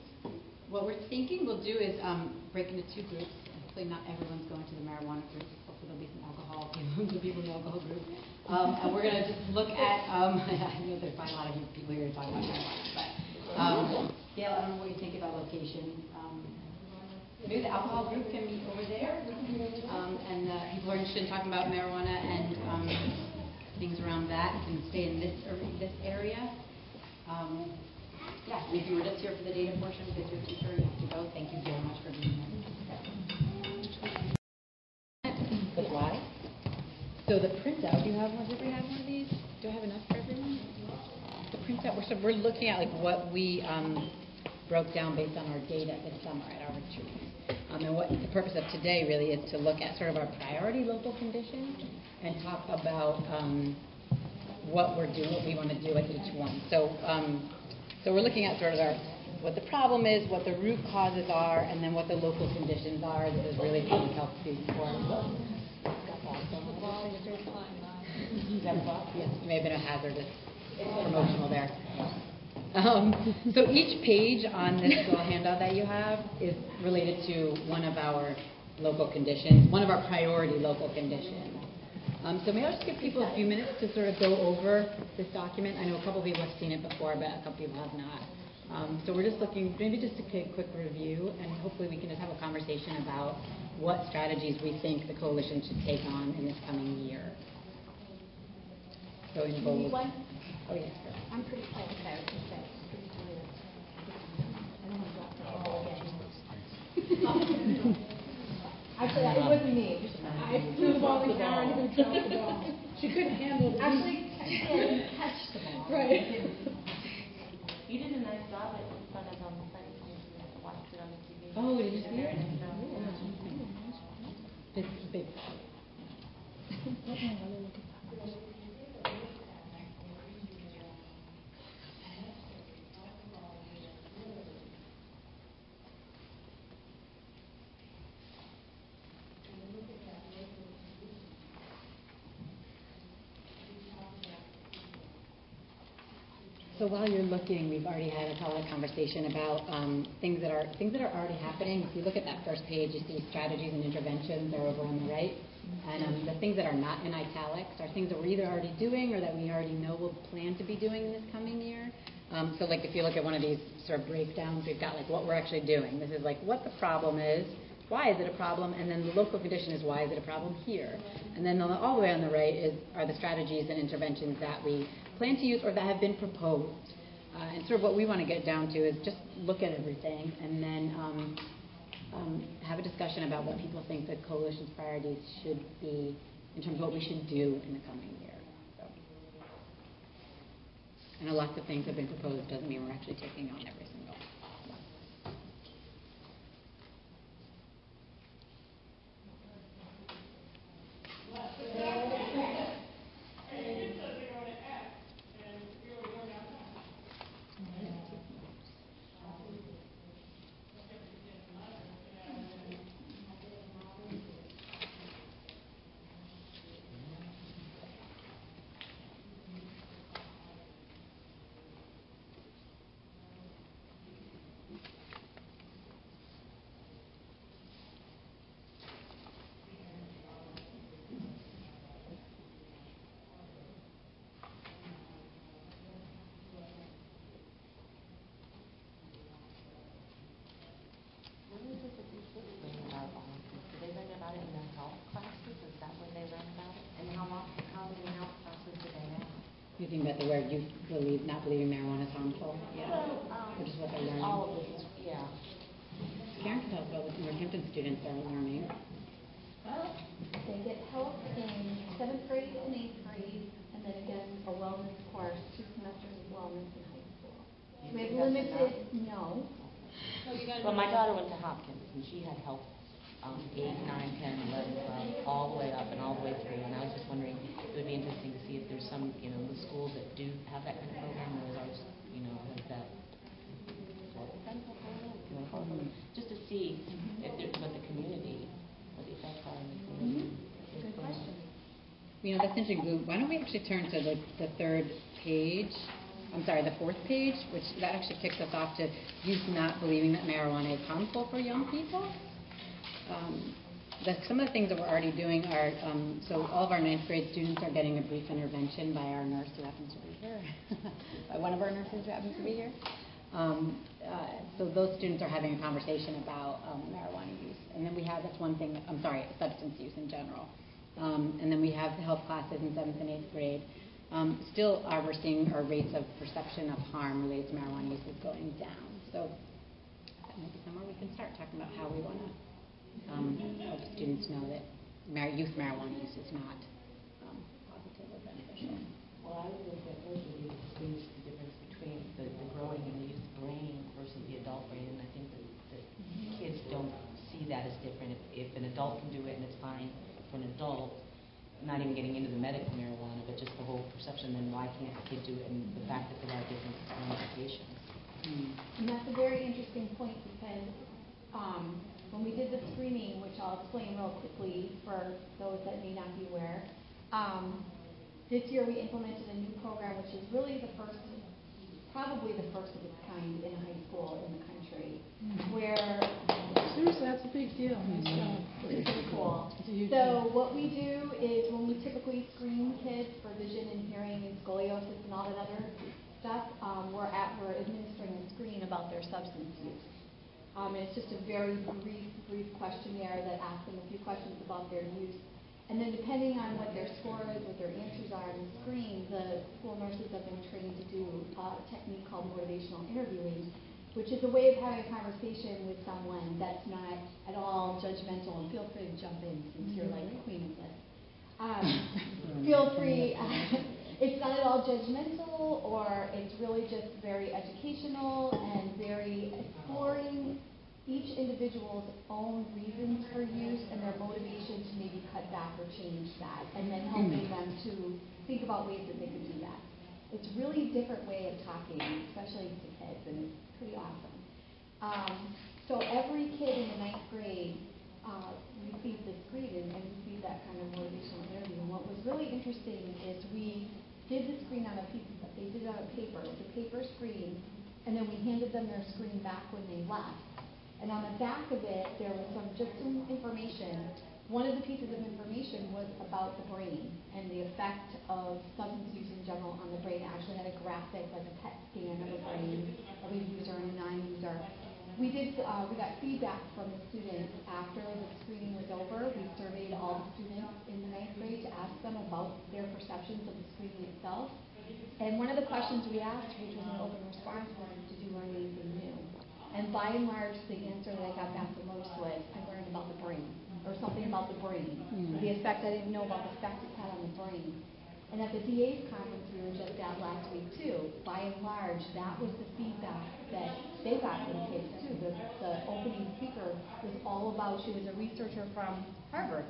What we're thinking we'll do is um, break into two groups. Hopefully not everyone's going to the marijuana group. Hopefully there'll be some alcohol people, people in the alcohol group. Um, and we're going to just look at, um, I know there's probably a lot of people here to talk about marijuana, but um, Gail, I don't know what you think about location. Um, maybe the alcohol group can meet over there. Um, and uh, people are interested in talking about marijuana and um, things around that can stay in this, this area. Um, Yeah, and if you were just here for the data portion because you're a teacher and you have to go, thank you very much for being here. Why? So the printout, do you have, has everybody have one of these? Do I have enough for everyone? The printout, we're, so we're looking at like what we, um, broke down based on our data this summer at our retreat. Um, and what the purpose of today really is to look at sort of our priority local conditions and talk about, um, what we're doing, what we want to do at each one. So, um, so we're looking at sort of our, what the problem is, what the root causes are, and then what the local conditions are. This is really to help students for. Yes, may have been a hazardous promotional there. Um, so each page on this little handout that you have is related to one of our local conditions, one of our priority local conditions. Um, so may I just give people a few minutes to sort of go over this document? I know a couple of people have seen it before, but a couple of people have not. Um, so we're just looking, maybe just to take a quick, review, and hopefully we can just have a conversation about what strategies we think the coalition should take on in this coming year. So in bold. Oh, yes. sir. I'm pretty, okay, I was gonna say, I'm pretty tired. I don't want to drop the ball again. Actually, it wasn't me. I threw the ball in Karen who dropped the ball. She couldn't handle it. Actually, yeah, you catch the ball. Right. You did a nice job at in front of um, friends and watched it on the TV. Oh, did you see it? nice job. Big, big. So while you're looking, we've already had a solid conversation about um, things that are things that are already happening. If you look at that first page, you see strategies and interventions are over on the right, and um, the things that are not in italics are things that we're either already doing or that we already know we'll plan to be doing in this coming year. Um, so like if you look at one of these sort of breakdowns, we've got like what we're actually doing. This is like what the problem is, why is it a problem, and then the local condition is why is it a problem here. And then the, all the way on the right is are the strategies and interventions that we plan to use or that have been proposed. Uh, and sort of what we want to get down to is just look at everything and then um, um, have a discussion about what people think the coalition's priorities should be in terms of what we should do in the coming year. So. I know lots of things have been proposed, doesn't mean we're actually taking on every single one. When is it that these books learn about volunteers? Do they learn about it in their health classes? Is that when they learn about it? And how often, how many health classes do they have? You about the where you believe not believing marijuana is harmful? Yeah. Um, Which is what they're learning. All of this, yeah. Karen can tell us about what the Northampton students are learning. Well, they get health in seventh grade and eighth grade, and then again, a wellness course, two semesters of wellness in high school. You We have limited, no. Well, my daughter went to Hopkins, and she had health, um, eight, nine, ten, eleven, twelve, all the way up and all the way through. And I was just wondering, it would be interesting to see if there's some, you know, the schools that do have that kind of program, or ours, you know, has that. what is that program? You know, program, Just to see if there's, what the community, what the effects are in the community. Good question. You know, that's interesting. Why don't we actually turn to the, the third page? I'm sorry, the fourth page, which that actually kicks us off to youth not believing that marijuana is harmful for young people. Um, the, some of the things that we're already doing are, um, so all of our ninth grade students are getting a brief intervention by our nurse who happens to be here, by one of our nurses who happens to be here. Um, uh, so those students are having a conversation about um, marijuana use. And then we have, that's one thing, I'm sorry, substance use in general. Um, and then we have the health classes in seventh and eighth grade. Um, Still, are we're seeing our rates of perception of harm related to marijuana use is going down. So that might be somewhere we can start talking about how we want to help students know that mar- youth marijuana use is not um, positive or beneficial. Well, I would look at first when you distinguish the difference between the, the growing in the youth brain versus the adult brain, and I think that, that kids don't see that as different. If, if an adult can do it and it's fine for an adult, not even getting into the medical marijuana, but just the whole perception, then why can't a kid do it? And the fact that there are different ramifications. And that's a very interesting point because um, when we did the screening, which I'll explain real quickly for those that may not be aware, um, this year we implemented a new program, which is really the first, probably the first of its kind in a high school in the country, where Seriously, that's a big deal. Job. it's pretty cool. It's a huge So what we do is when we typically screen kids for vision and hearing and scoliosis and all that other stuff, um, we're at, we're administering a screen about their substance use. Um, and it's just a very brief, brief questionnaire that asks them a few questions about their use. And then depending on what their score is, what their answers are in the screen, the school nurses have been trained to do a technique called motivational interviewing, which is a way of having a conversation with someone that's not at all judgmental, and feel free to jump in since you're like the queen of this. Um, feel free, it's not at all judgmental, or it's really just very educational and very exploring each individual's own reasons for use and their motivation to maybe cut back or change that, and then helping them to think about ways that they could do that. It's really a different way of talking, especially to kids, and it's pretty awesome. Um, so every kid in the ninth grade uh, received this screen and, and received that kind of motivational interview. And what was really interesting is we did the screen on a piece of, they did it on a paper, it's a paper screen, and then we handed them their screen back when they left. And on the back of it, there was some, just some information. One of the pieces of information was about the brain and the effect of substance use in general on the brain. It actually had a graphic, like a PET scan of the brain of a user and a non-user. We did, uh, we got feedback from the students after the screening was over. We surveyed all the students in the ninth grade to ask them about their perceptions of the screening itself. And one of the questions we asked, which was an open response, was, did you learn anything new? And by and large, the answer that I got back the most was, I learned about the brain, or something about the brain. Mm. The effect, I didn't know about the effect it had on the brain. And at the DA's conference we were just at last week too, by and large, that was the feedback that they got from kids too. The, the opening speaker was all about, she was a researcher from Harvard,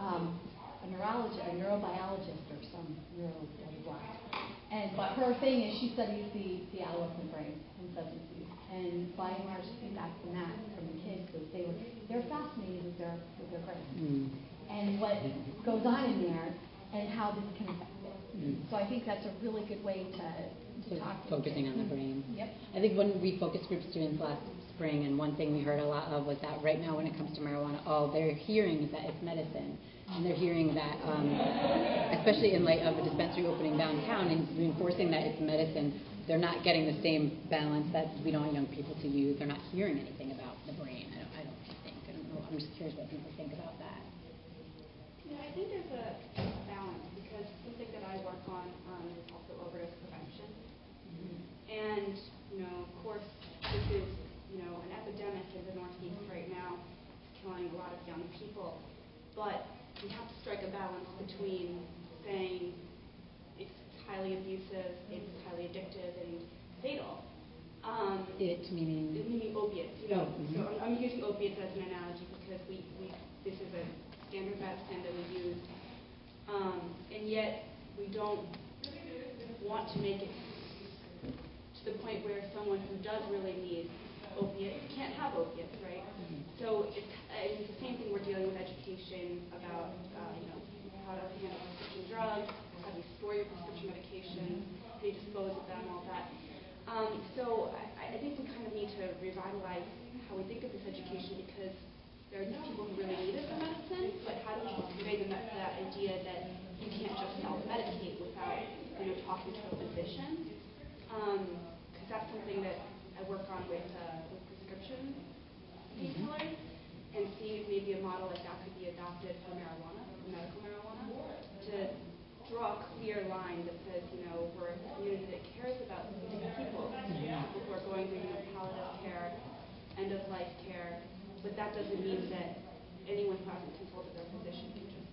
um, a neurologist, a neurobiologist or some neuro, blah. And, but her thing is she studies the, the adolescent brain and substance use. And by and large, the feedback from that, from the kids, was they were, they're fascinated with their, with their brain Mm. and what goes on in there and how this can affect it. Mm. So I think that's a really good way to, to So talk. to focusing on the brain. Yep. I think when we focus group students last spring, and one thing we heard a lot of was that right now when it comes to marijuana, all they're hearing is that it's medicine. And they're hearing that, um, especially in light of a dispensary opening downtown and reinforcing that it's medicine, they're not getting the same balance that we don't want young people to use. They're not hearing anything about the brain. I don't, I don't think. I don't know. I'm just curious what people think about that. Yeah, I think there's a balance because something that I work on um, is also overdose prevention. And, you know, of course, this is, you know, an epidemic in the Northeast right now. It's killing a lot of young people. But we have to strike a balance between saying it's highly abusive, it's highly addictive, and fatal. Um, It meaning? meaning opiates. You know, Oh, mhm. so I'm, I'm using opiates as an analogy because we, we this is a standard medicine that we use, um, and yet we don't want to make it to the point where someone who does really need opiates can't have opiates, right? So it's, it's the same thing we're dealing with education about, uh, you know, how to handle prescription drugs, how do you store your prescription medications, how do you dispose of them, all that. Um, so I, I think we kind of need to revitalize how we think of this education because there are these people who really need it for medicine, but how do we convey them that, that idea that you can't just self-medicate without, you know, talking to a physician? Because that's something that I work on with, uh, with prescription painkillers and seeing if maybe a model like that could be adopted for marijuana, for medical marijuana, to draw a clear line that says, you know, we're a community that cares about these people, people who are going through, you know, palliative care, end of life care, but that doesn't mean that anyone who hasn't consulted their physician can just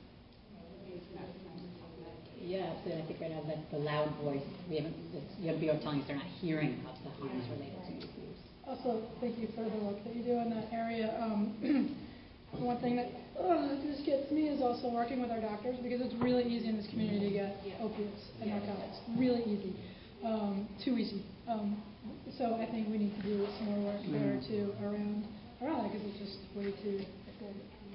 use medicine or take medication. Yeah, so I think right now that's the loud voice. We haven't, it's- young people are telling us they're not hearing about the harms related to youth use. Also, thank you for the work that you do in that area. Um, One thing that uh, just gets me is also working with our doctors, because it's really easy in this community to get opiates and narcotics, really easy, Um, too easy. Um, So I think we need to do some more work there too, around, around that, because it's just way too.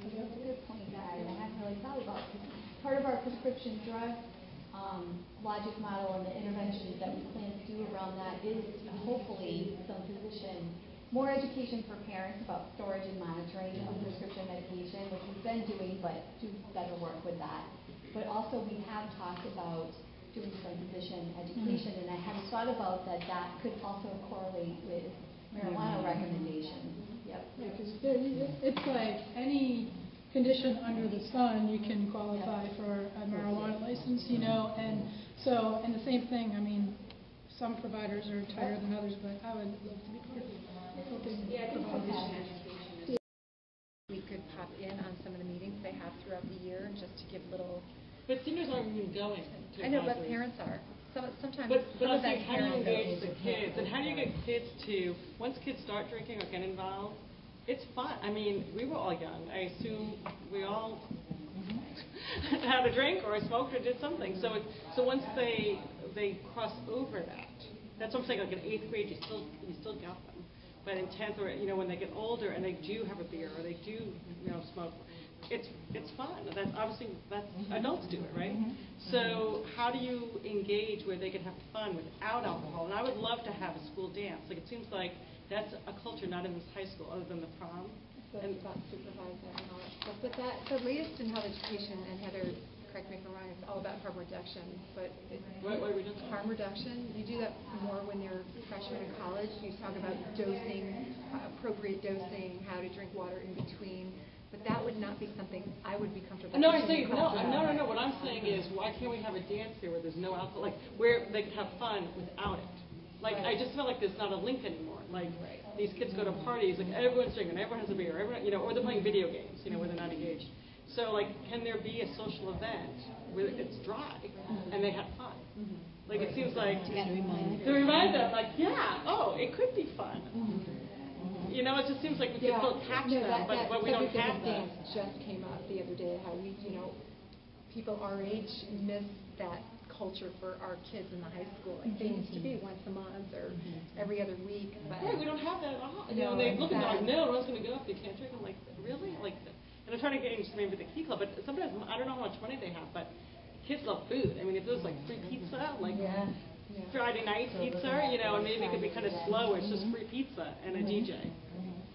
That's a good point, guys, I hadn't really thought about it. Part of our prescription drug um, logic model and the interventions that we plan to do around that is hopefully some physician, more education for parents about storage and monitoring of prescription medication, which we've been doing, but do better work with that. But also, we have talked about doing some physician education, and I hadn't thought about that that could also correlate with marijuana recommendations. Yep. Yeah, 'cause there- it's like any condition under the sun, you can qualify for a marijuana license, you know, and so, and the same thing, I mean, some providers are tighter than others, but I would love to be part of helping Yeah, I think provide physician that. education is We could pop in on some of the meetings they have throughout the year, just to give little, But seniors aren't even going to I know, but classes. parents are. Some, sometimes, But, but some I'm of that saying, how do you parent engage the kids, and how do you get kids to, once kids start drinking or get involved, it's fun, I mean, we were all young, I assume we all had a drink or smoked or did something, so it, so once they, they cross over that, that's what I'm saying, like in eighth grade, you still, you still got them. But in tenth or, you know, when they get older and they do have a beer or they do, you know, smoke, it's, it's fun. That's obviously, that's, mm-hmm. adults do it, right? Mm-hmm. So how do you engage where they can have fun without alcohol? And I would love to have a school dance. Like, it seems like that's a culture not in this high school, other than the prom. So it's about supervisor and all that stuff. But that, the latest in health education, and Heather, correct me if I'm wrong, it's all about harm reduction, but it. What- what are we doing? Harm reduction, you do that more when you're freshman in college, you talk about dosing, uh, appropriate dosing, how to drink water in between, but that would not be something I would be comfortable No, I say, no, no, no, no, what I'm saying is, why can't we have a dance here where there's no alcohol, like, where they can have fun without it? Like, I just feel like there's not a link anymore, like, these kids go to parties, like, everyone's drinking, everyone has a beer, everyone, you know, or they're playing video games, you know, where they're not engaged. So, like, can there be a social event where it's dry, and they have fun? Mm-hmm. Like, it seems like. Gotta remind To remind them, like, yeah, oh, it could be fun. Mm-hmm. You know, it just seems like we can Yeah, still catch no, them, that- but, that but we don't have that. just came up the other day, how we, you know, people our age miss that culture for our kids in the high school. Like, they used to be mm-hmm. once a month or mm-hmm. every other week, but. Right, we don't have that at all. You know, they look at me like, no, no one's gonna go if you can't drink. I'm like, really? Like, and I'm trying to get into maybe the key club, but sometimes, I don't know how much money they have, but kids love food. I mean, if there's like free mm-hmm. pizza, like Yeah, yeah. Friday night So pizza, you know, and maybe it could be kind of slow, it's just free pizza and a. DJ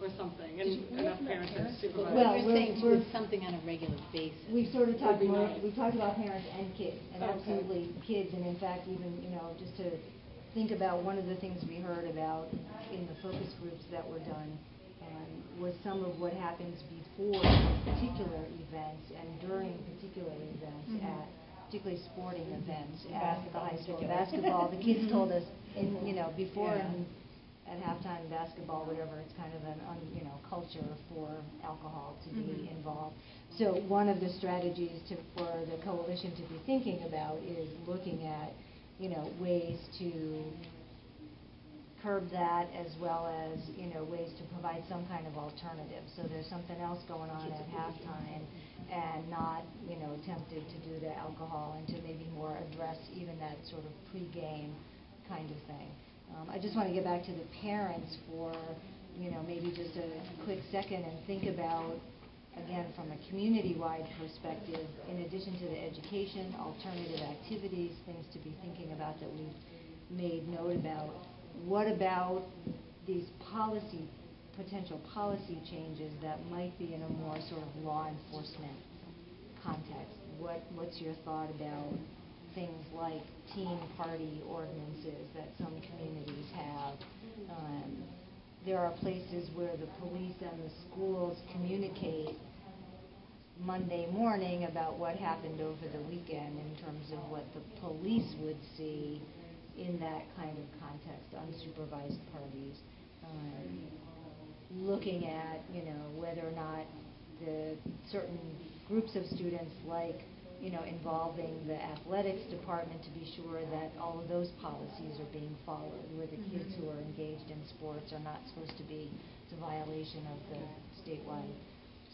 or something, and you- enough we have parents to parents? supervise. Well, Well, you're we're- saying to we're- do something on a regular basis. We've sort of Would talked be more, nice. we've talked about parents and kids, and Okay. absolutely kids, and in fact, even, you know, just to think about, one of the things we heard about in the focus groups that were done, um, was some of what happens before particular events and during particular events Mhm. at, particularly sporting events at the high school. particular. Basketball, the kids told us, in, you know, before Yeah. and at halftime basketball, whatever, it's kind of an, un, you know, culture for alcohol to be Mhm. involved. So one of the strategies to, for the coalition to be thinking about is looking at, you know, ways to curb that as well as, you know, ways to provide some kind of alternative. So there's something else going on at halftime and not, you know, tempted to do the alcohol and to maybe more address even that sort of pre-game kind of thing. Um, I just want to get back to the parents for, you know, maybe just a quick second and think about, again, from a community-wide perspective, in addition to the education, alternative activities, things to be thinking about that we've made note about. What about these policy, potential policy changes that might be in a more sort of law enforcement context? What, what's your thought about things like teen party ordinances that some communities have? Um, There are places where the police and the schools communicate Monday morning about what happened over the weekend in terms of what the police would see in that kind of context, unsupervised parties. um, Looking at, you know, whether or not the certain groups of students like, you know, involving the athletics department to be sure that all of those policies are being followed, where the kids who are engaged in sports are not supposed to be, it's a violation of the statewide.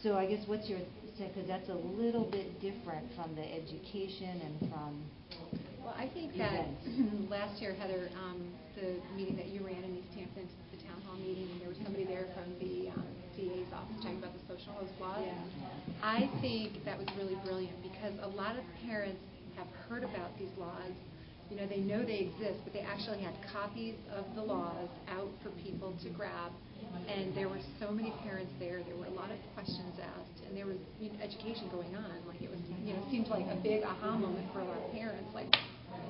So I guess what's your, because that's a little bit different from the education and from Well, I think that last year, Heather, um, the meeting that you ran in Easthampton, the town hall meeting, and there was somebody there from the um, DA's office talking about the social host laws. I think that was really brilliant because a lot of parents have heard about these laws. You know, they know they exist, but they actually had copies of the laws out for people to grab. And there were so many parents there. There were a lot of questions asked, and there was you know, education going on. Like it was, you know, seemed like a big aha moment for a lot of parents. Like,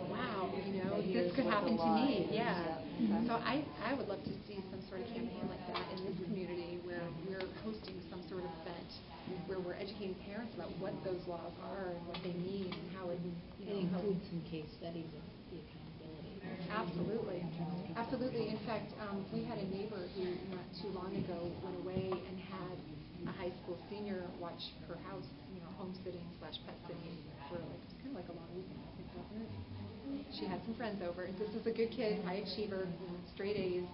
wow, you know, this could happen to me. Yeah. yeah. So I, I would love to see some sort of campaign like that in this community where we're hosting some sort of event where we're educating parents about what those laws are and what they mean and how it, you know, And how- include some case studies of the accountability. Absolutely, absolutely. In fact, um, we had a neighbor who not too long ago went away and had a high school senior watch her house, you know, homesteading slash pet sitting for like, it's kind of like a long weekend, I think, wasn't it? She had some friends over. This is a good kid, high achiever, straight A's.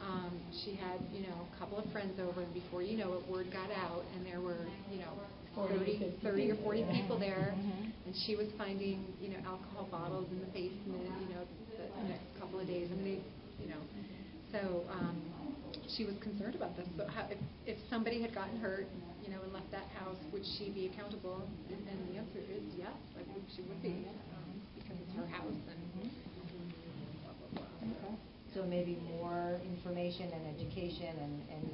Um, she had, you know, a couple of friends over, and before you know it, word got out, and there were, you know, 30, 30 or 40 people there, and she was finding, you know, alcohol bottles in the basement, you know, the next couple of days. I mean, they, you know, so um, she was concerned about this. So how, if, if somebody had gotten hurt, you know, and left that house, would she be accountable? And, and the answer is yes, I think she would be, um, because it's her house and blah, blah, blah. So maybe more information and education and, and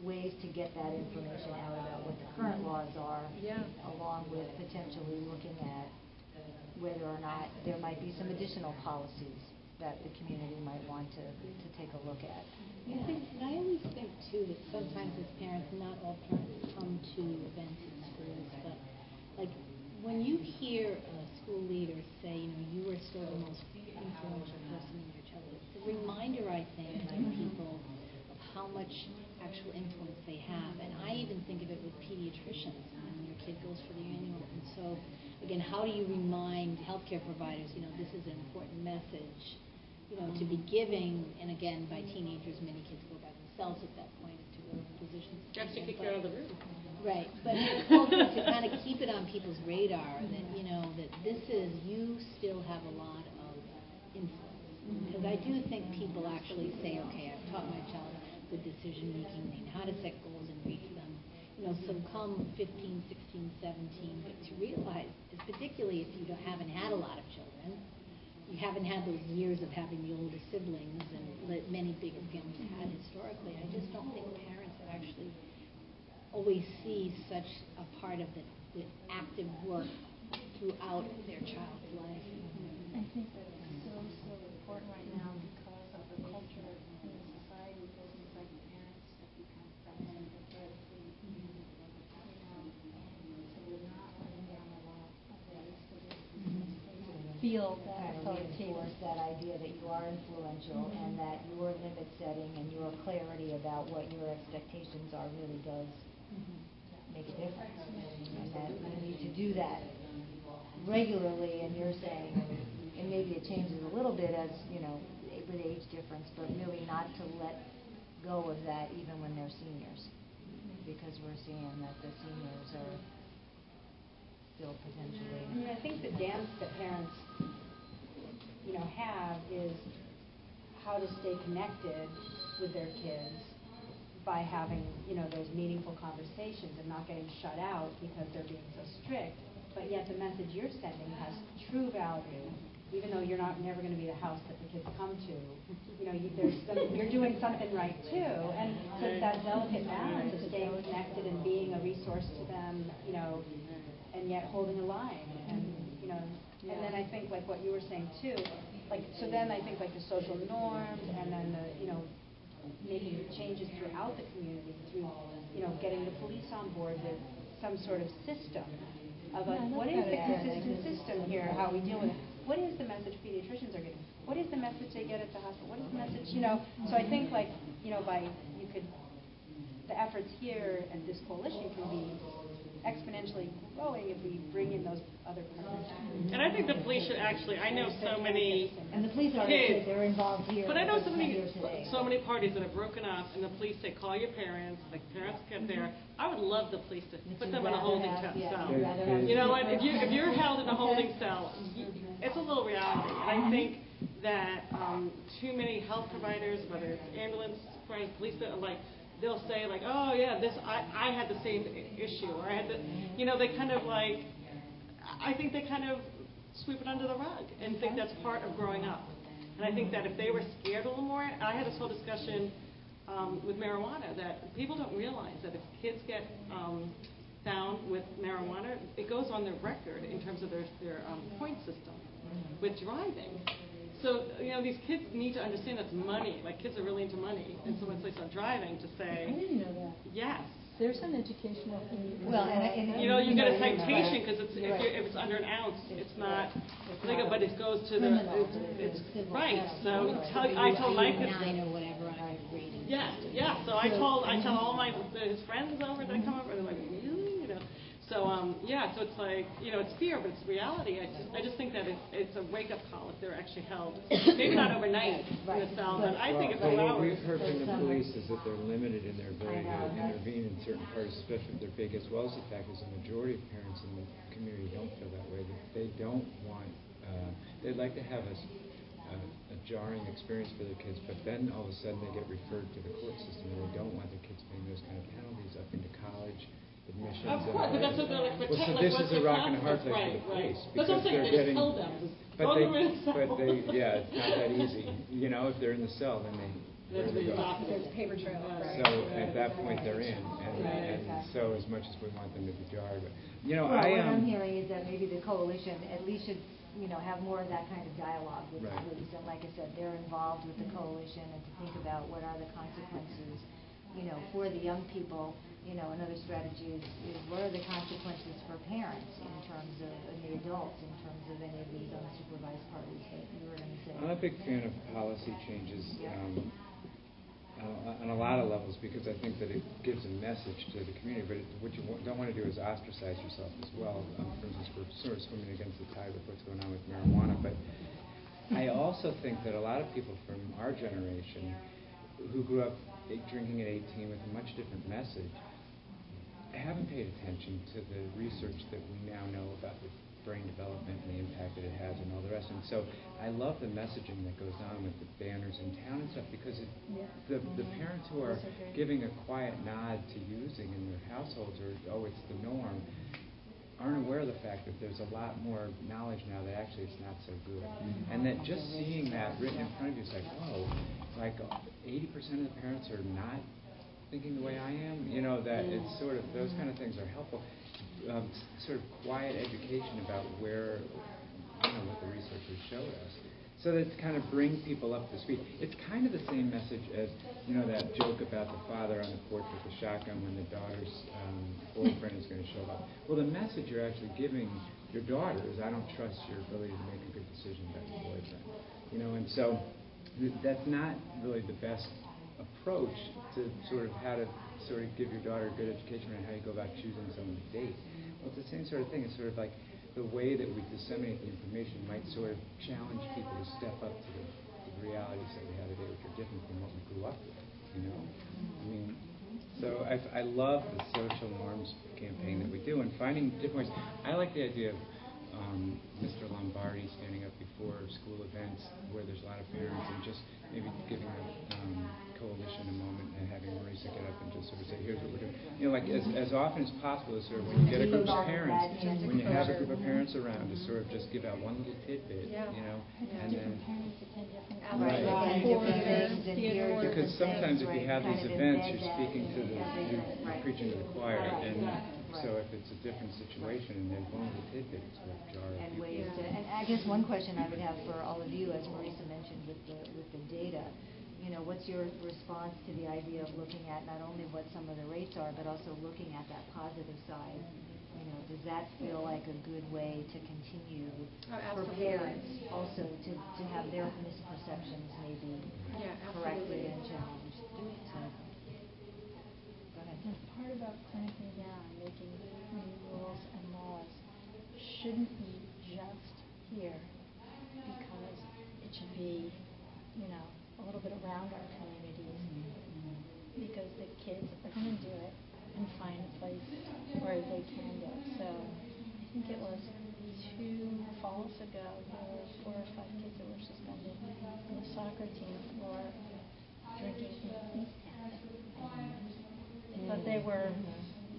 ways to get that information out about what the current mm-hmm. laws are. Yeah. Along with potentially looking at whether or not there might be some additional policies that the community might want to, to take a look at. I think, I always think too that sometimes as parents, not all parents come to events in schools, but like when you hear a school leader say, you know, you are still the most influential person in your child, it's a reminder, I think, to people of how much actual influence they have. And I even think of it with pediatricians when your kid goes for the annual. And so, again, how do you remind healthcare providers, you know, this is an important message, you know, to be giving, and again, by teenagers, many kids go by themselves at that point to go to physicians. Just to kick But- you out of the room. Right, but to kind of keep it on people's radar that, you know, that this is, you still have a lot of influence. Because I do think people actually say, okay, I've taught my child good decision making, know how to set goals and reach them. You know, so come 15, 16, 17, but to realize, particularly if you don't, haven't had a lot of children, you haven't had those years of having the older siblings and many bigger families had historically. I just don't think parents have actually always see such a part of the, the active work throughout their child's life. I think important right now because of the culture in the society, places like parents have become feminine and politically, you know, so we're not letting down a lot of ways to feel that reinforce that idea that you are influential mm-hmm. and that your limit setting and your clarity about what your expectations are really does mm-hmm. make a difference. And that we need to do that regularly, and you're saying, and maybe it changes a little bit as, you know, with age difference, but really not to let go of that even when they're seniors. Because we're seeing that the seniors are still potentially. I mean, I think the dance that parents, you know, have is how to stay connected with their kids by having, you know, those meaningful conversations and not getting shut out because they're being so strict. But yet the message you're sending has true value, even though you're not never going to be the house that the kids come to. You know, you, there's some, you're doing something right too, and so it's that delicate balance of staying connected and being a resource to them, you know, and yet holding a line and you know and then I think like what you were saying too like so then I think like the social norms and then the you know making changes throughout the community through you know getting the police on board with some sort of system of like what is the consistent system here how we deal with it what is the message pediatricians are getting? What is the message they get at the hospital? What is the message, you know? So I think like, you know, by, you could, the efforts here and this coalition can be exponentially growing if we bring in those other partners. And I think the police should actually, I know so many And the police already kids. they're involved here. But I know so many, so many parties that have broken up, and the police say, call your parents, the parents get there. I would love the police to put them in a holding have- yeah, cell. you'd rather have You know what, if you, if you're held in a holding cell, y- it's a little reality. And I think that, um, too many health providers, whether it's ambulance, providers, police, that like, they'll say like, oh yeah, this, I, I had the same issue, or I had the, you know, they kind of like, I think they kind of sweep it under the rug and think that's part of growing up. And I think that if they were scared a little more, I had this whole discussion um, with marijuana, that people don't realize that if kids get um, found with marijuana, it goes on their record in terms of their, their um, point system with driving. So, you know, these kids need to understand that's money, like kids are really into money. And so once they start driving, to say, I didn't know that. yes, There's an educational thing. Well, and I- and- you know, you get a know, you're citation because it's, if Right. you're, if it's under an ounce, it's not It's legal, not but it goes to the, criminal, it's, it's civil right, penalty. so Right. tell, I told my kids. Nine or whatever on our grading. Yeah, yeah, so I told, I mm-hmm. tell all my, his friends over that come over, they're like, really, you know? So, um, yeah, so it's like, you know, it's fear, but it's reality. I just, I just think that it's, it's a wake-up call if they're actually held, maybe not overnight in a cell, but I think a few Well, What we've heard from the police is that they're limited in their ability to intervene in certain parts, especially if they're big, as well as the fact is the majority of parents in the community don't feel that way. They don't want, uh, they'd like to have a, s- a- a jarring experience for their kids, but then all of a sudden they get referred to the court system, and they don't want their kids paying those kind of penalties up into college admissions. Of course, but that's what they're like, Well, protect- so like, this what's is a rock and a hard consequence? place for the Right, police, right. That's because what I'm saying, they're they just getting. tell them, But they, them in a but they, yeah, it's not that easy, you know, if they're in the cell, then they, They have where to do be they go? There's paper trail. So at that point, they're in, and, Right. and so as much as we want them to be jarred, but, you know, Well, I, what I'm um, hearing is that maybe the coalition at least should, you know, have more of that kind of dialogue with the Right. police. And like I said, they're involved with the coalition and to think about what are the consequences, you know, for the young people. You know, another strategy is, is what are the consequences for parents in terms of, and the adults in terms of any of these unsupervised parties that you were gonna say? I'm a big fan of policy changes, um, uh, on a lot of levels, because I think that it gives a message to the community, but it, what you don't want to do is ostracize yourself as well. Um, for instance, we're sort of swimming against the tide with what's going on with marijuana, but I also think that a lot of people from our generation who grew up drinking at 18 with a much different message haven't paid attention to the research that we now know about the brain development and the impact that it has and all the rest. And so I love the messaging that goes on with the banners in town and stuff because it, the, the parents who are giving a quiet nod to using in their households or, oh, it's the norm, aren't aware of the fact that there's a lot more knowledge now that actually it's not so good. And that just seeing that written in front of you is like, whoa, like eighty percent of the parents are not thinking the way I am, you know, that it's sort of, those kind of things are helpful. Um, sort of quiet education about where, you know, what the researchers showed us. So that kind of bring people up to speed. It's kind of the same message as, you know, that joke about the father on the porch with the shotgun when the daughter's um, boyfriend is going to show up. Well, the message you're actually giving your daughter is, I don't trust your ability to make a good decision about your boyfriend. You know, and so th- that's not really the best approach to sort of how to sort of give your daughter a good education on how you go about choosing someone to date. Well, it's the same sort of thing. It's sort of like the way that we disseminate the information might sort of challenge people to step up to the, the realities that we have today, which are different from what we grew up with. You know, I mean, so I, I love the social norms campaign that we do and finding different ways. I like the idea of um, Mr. Lombardi standing up before school events where there's a lot of parents and just maybe giving the um, coalition a moment and having Marisa get up and just sort of say, here's what we're doing. You know, like as, as often as possible, sort of when you get a group of parents, when you have a group of parents around, to sort of just give out one little tidbit, you know, and then. Right, Right. and different things and hear different Because sometimes if you have these events, you're speaking to in the, everything, you're preaching to the choir. And right. So if it's a different situation and there's one little tidbit, it's going to jar and people. ways to, and I guess one question I would have for all of you, as Marisa mentioned with the, with the data, you know, what's your response to the idea of looking at not only what some of the rates are, but also looking at that positive side? You you know, does that feel like a good way to continue Oh, for absolutely. parents also to, to have their misperceptions maybe Yeah, corrected absolutely. and challenged? So, Go ahead. The part about clamping down and making new rules and laws shouldn't be just here because it should be, you know, a little bit around our communities. Because the kids are gonna do it and find a place where they can do it. So I think it was two falls ago, there were four or five kids that were suspended on the soccer team for drinking But they were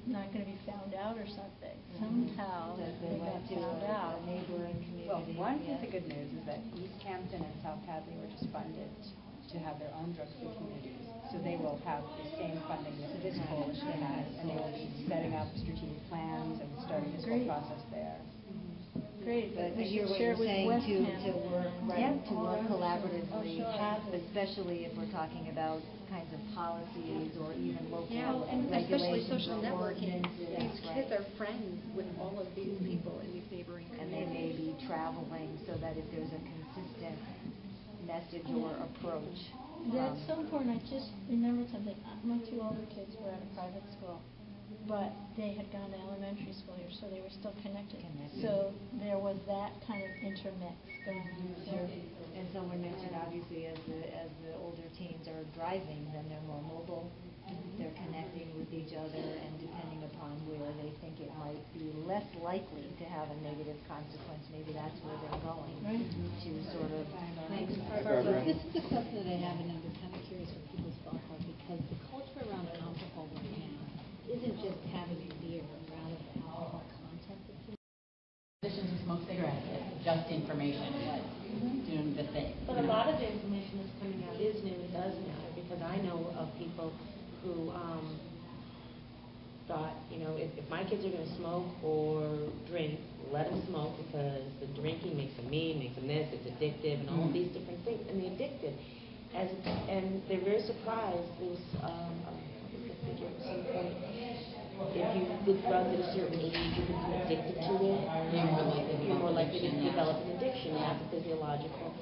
not gonna be found out or something. Mm-hmm. Somehow That they they got to found a out. neighboring community. Well, one piece yeah. of good news is that Easthampton and South Hadley were just funded to have their own drug-free communities. So they will have the same funding that this coalition has, and they will be setting up strategic plans and starting this whole process there. Great, But but I we hear should what you're saying, to, to Hampton. work, Yeah. right, to work Oh, collaboratively, sure. especially if we're talking about kinds of policies or even local Yeah, and especially social networking. ordinances, These right? kids are friends with all of these people in these neighboring And they may be traveling so that if there's a consistent message or approach. That's um, so important. I just remembered something. My two older kids were at a private school, but they had gone to elementary school here, so they were still connected. Connected. So there was that kind of intermix going on. Mm-hmm. So And someone mentioned, obviously, as the, as the older teens are driving, then they're more mobile. Mm-hmm. They're connecting with each other, and depending upon where they think it might be less likely to have a negative consequence, maybe that's where they're going. Right. To sort of. Thanks, Barbara. This is a question that I have, and I'm kind of curious what people's thoughts are, because the culture around alcohol right now isn't just having a beer, but rather the alcohol content that's in Physicians who smoke cigarettes, it's just information, doing the thing. But a lot of the information that's coming out is new and does matter, because I know of people who, um, thought, you know, if, if my kids are gonna smoke or drink, let them smoke, because the drinking makes them mean, makes them this, it's addictive, and all of these different things, and they're addicted. As, and they're very surprised, there's, um, uh, what figure at some point, if you did drugs at a certain age, you become addicted to it. You're more likely to You're more develop likely to develop an addiction, that's a physiological.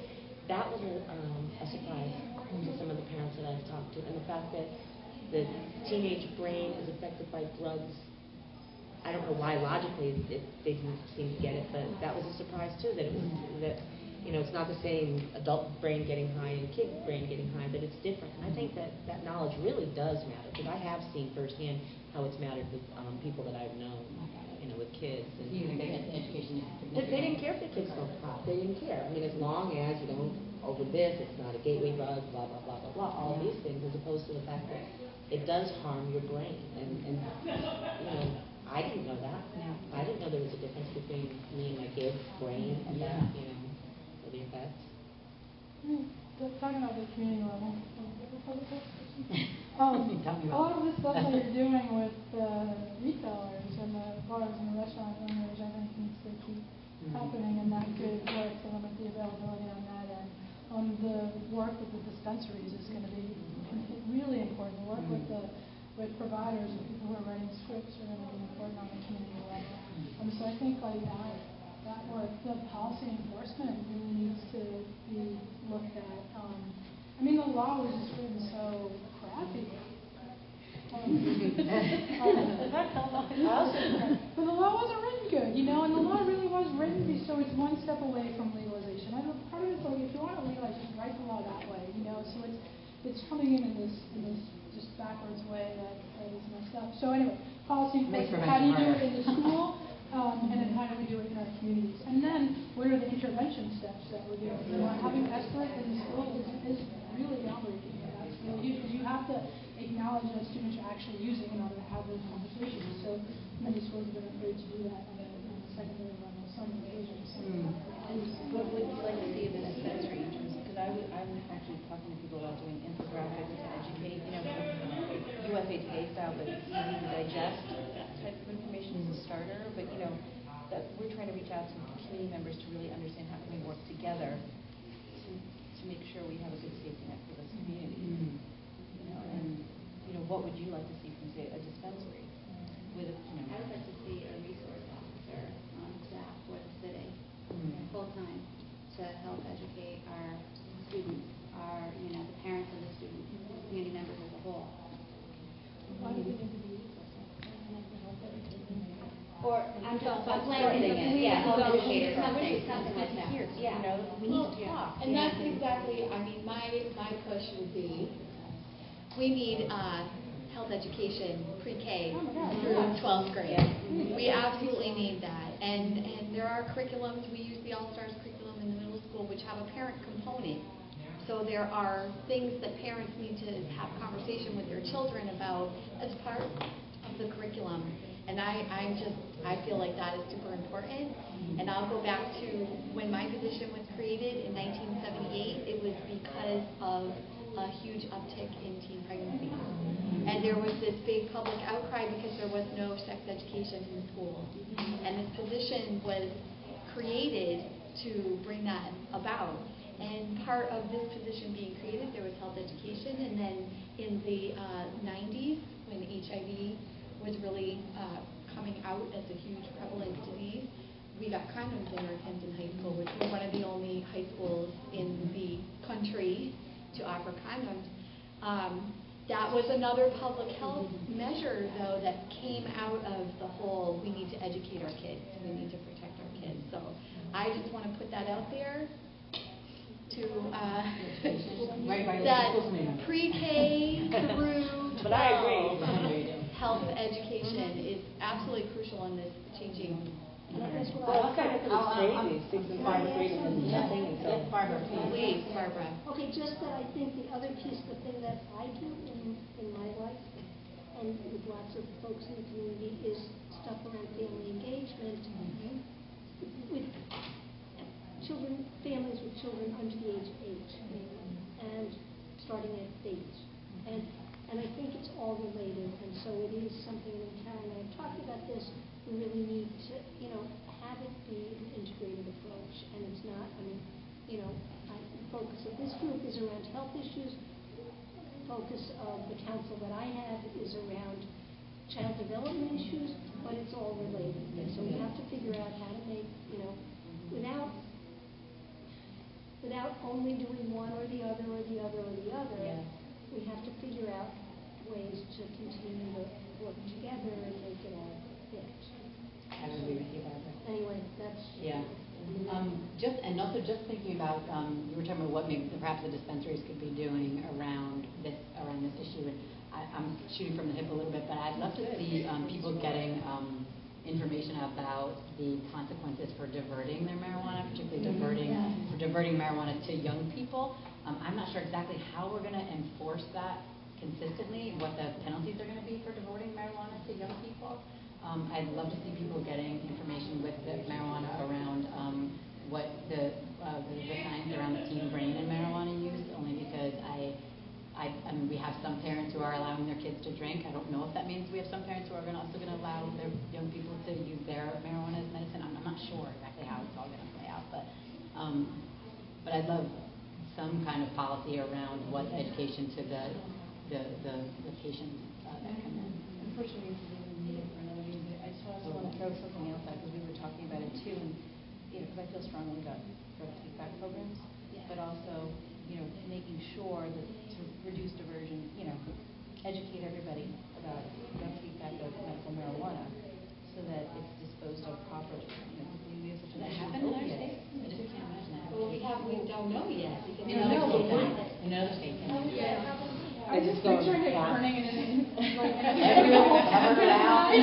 That was a, um, a surprise to some of the parents that I've talked to, and the fact that the teenage brain is affected by drugs. I don't know why logically it, they didn't seem to get it, but that was a surprise too, that it was, that, you know, it's not the same adult brain getting high and kid brain getting high, but it's different. And I think that, that knowledge really does matter, because I have seen firsthand how it's mattered with, um, people that I've known, you know, with kids and. You think that education They, they didn't care if the kids smoked pot, they didn't care. I mean, as long as you don't over this, it's not a gateway drug, blah, blah, blah, blah, blah, all of these things, as opposed to the fact that it does harm your brain. And, and, you know, I didn't know that. Yeah. I didn't know there was a difference between me and my kid's brain and that, you know, for the effects. But Talking about the community level, um, Tell a lot of the stuff that you're doing with the retailers and the bars and the restaurant owners, I think needs to keep happening, and that could work to limit the availability on that end. Um, the work with the dispensaries is gonna be really important, the work with the, with providers and people who are writing scripts are gonna be important on the community level. Um, so I think like that, that work, the policy enforcement really needs to be looked at. Um, I mean, the law was just written so crappy. Um, But the law wasn't written good, you know, and the law really was written so it's one step away from legalization. I know part of it's like, if you want to legalize, just write the law that way, you know, so it's, it's coming in in this, in this just backwards way that, that is messed up. So anyway, policy enforcement, how do you do it in the school? Um, and then how do we do it in our communities? And then what are the intervention steps that we're doing? You know, having expert in the school is, is really groundbreaking. and That's really huge, because you have to acknowledge that students are actually using in order to have those conversations. So many schools have been afraid to do that on the, on the secondary level, some occasions. So, What would you like to see in the dispensary in terms of, because I was, I'm actually talking to people about doing infographics to educate, you know, USA Today style, but easy to digest, as a starter, but you know, that we're trying to reach out to community members to really understand how can we work together to, to make sure we have a good safety net for this community. Mm-hmm. You know, and you know, what would you like to see from say a dispensary? Mm-hmm. With a, you know, I would like to see a resource officer on staff for the city, mm-hmm. full time, to help educate our students, our you know the parents of the students, mm-hmm. community members as a whole. Why do you think or, I'm just Something blanking it, yeah, educator, Something- something, like that. Here, Yeah. you know, we need to talk. And that's exactly, I mean, my, my push would be, we need, uh, health education, pre-K through twelfth grade. We absolutely need that. And, and there are curriculums, we use the All-Stars curriculum in the middle school, which have a parent component. So there are things that parents need to have conversation with their children about as part of the curriculum. And I, I'm just, I feel like that is super important. And I'll go back to when my position was created in 1978, it was because of a huge uptick in teen pregnancies. And there was this big public outcry because there was no sex education in the schools. And this position was created to bring that about. And part of this position being created, there was health education. And then in the uh, 90s, when HIV was really uh, coming out as a huge prevalent disease, we got condoms in our Kenton High School, which was one of the only high schools in the country to offer condoms. Um, that was another public health measure, though, that came out of the whole, we need to educate our kids, we need to protect our kids. So I just want to put that out there to, uh, Right, right, that schools may not. pre-K through But I agree. 12 health education is absolutely crucial in this changing. That's what Well, I- it's kind of crazy, six and five grade and nothing, and so. Barbara, please, Barbara. Okay, just that I think the other piece, the thing that I do in, in my life, and with lots of folks in the community, is stuff around family engagement with children, families with children under the age of eight, and starting at eight. And, and I think it's all related, and so it is something, and Karen and I have talked about this, we really need to, you know, have it be an integrated approach, and it's not, I mean, you know, I, the focus of this group is around health issues, The focus of the council that I have is around child development issues, but it's all related. And so we have to figure out how to make, you know, without, without only doing one or the other or the other or the other, Yeah. we have to figure out ways to continue to work together and make it all fit. I would agree with you, Barbara. Anyway, that's. Yeah. Um, just, and also just thinking about, um, you were talking about what maybe perhaps the dispensaries could be doing around this, around this issue. And I, I'm shooting from the hip a little bit, but I'd love to see, um, people getting, um, information about the consequences for diverting their marijuana, particularly diverting, for diverting marijuana to young people. Um, I'm not sure exactly how we're gonna enforce that consistently, what the penalties are gonna be for diverting marijuana to young people. Um, I'd love to see people getting information with the marijuana around, um, what the, uh, the, the science around the teen brain and marijuana use, only because I, I, I mean, we have some parents who are allowing their kids to drink. I don't know if that means we have some parents who are gonna, also gonna allow their young people to use their marijuana as medicine. I'm, I'm not sure exactly how it's all gonna play out, but, um, but I'd love some kind of policy around what education to the, the, the, the patients, uh, that come in. Unfortunately, this is even needed for another reason. I just also want to throw something else out, because we were talking about it too, and, you know, because I feel strongly about drug take-back programs, but also, you know, making sure that to reduce diversion, you know, educate everybody about drug take-back of medical marijuana, so that it's disposed of properly, you know, because we have such an Does that issue happen with in our opiates. state? I just can't imagine that. Well, we have, we don't know yet. because In we other don't know states, what in other states. Yeah. I just picturing it burning in an, in- like, in a. Everyone covered it out.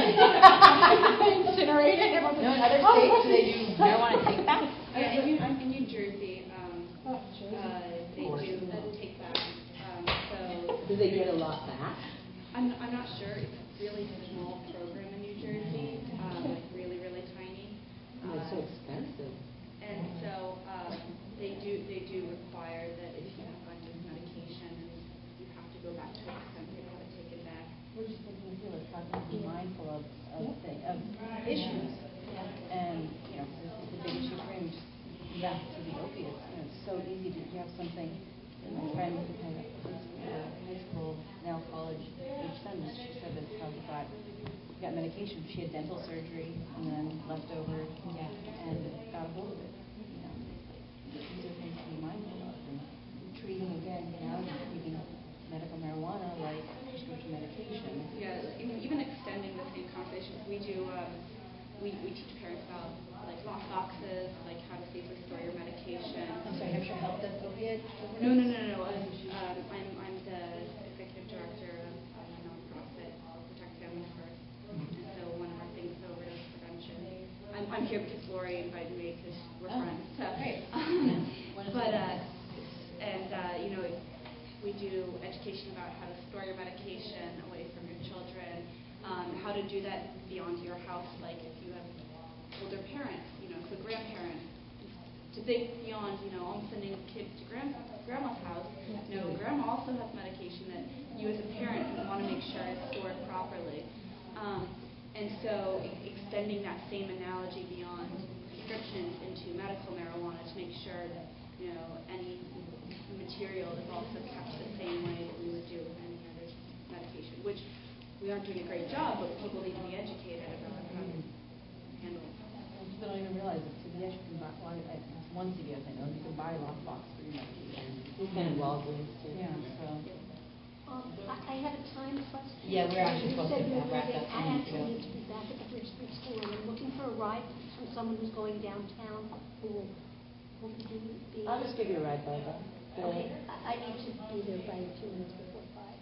Incinerated, everyone's No, in other "Oh, states, look." do they do marijuana take-back? Yeah, in New, I'm in New Jersey, um, Oh, uh, they do take back, um, so. Do they get a lot medication. She had dental surgery and then leftover yeah. and got a hold of it. You know, these are things to be mindful of. And treating again, you know, treating medical marijuana like prescription medication. Yeah, even, even extending the same conversations we do. Um, we, we teach parents about like lock boxes, like how to safely store your medication. I'm sorry, Hampshire Health does opiate. No, no, no, no. no. Um, I'm, I'm the I'm, here because Lori invited me because we're Oh, friends, so. great. um. But, uh, and, uh, you know, we do education about how to store your medication away from your children, um, how to do that beyond your house, like if you have older parents, you know, so grandparents, to think beyond, you know, I'm sending kids to grand, grandma's house. You know, grandma also has medication that you as a parent want to make sure is stored properly. Um, and so extending that same analogy beyond prescriptions into medical marijuana to make sure that, you know, any material is also kept the same way that we would do with any other medication, which we aren't doing a great job, but people need to be educated about how to handle it. People don't even realize that CVS, you can buy, well, one CVS I know, you can buy a lockbox for your medication. Been in Walgreens too. Yeah, so. Um, I I have a time question. Yeah, we're actually You supposed said to you have were wrapped leaving. up I actually need to be back at the Bridge Street School, and I'm looking for a ride from someone who's going downtown who will, who can do. I'll just give you a ride, Barbara. Okay, I I need to be there by two minutes before five.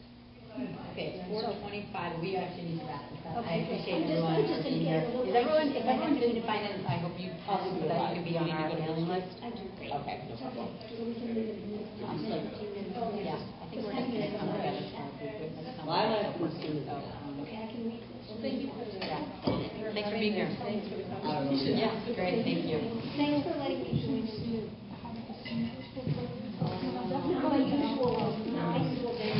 Okay, it's four twenty-five, we actually need to wrap this up. I Okay, appreciate I'm just- everyone I'm just for being gonna here. get a little Is everyone, if if I everyone have to- didn't find it, I hope you, also so that you can be on our mailing list. I do, great. Okay, no problem. So we can leave it in the- I'm yeah, I think we're just gonna come together. Well, I like this too. So, Okay, I can read this. Thank you. Yeah. Thanks for being here. Thanks for the Yeah, great, thank you. Thanks for letting me join you. Not my usual, not my usual day.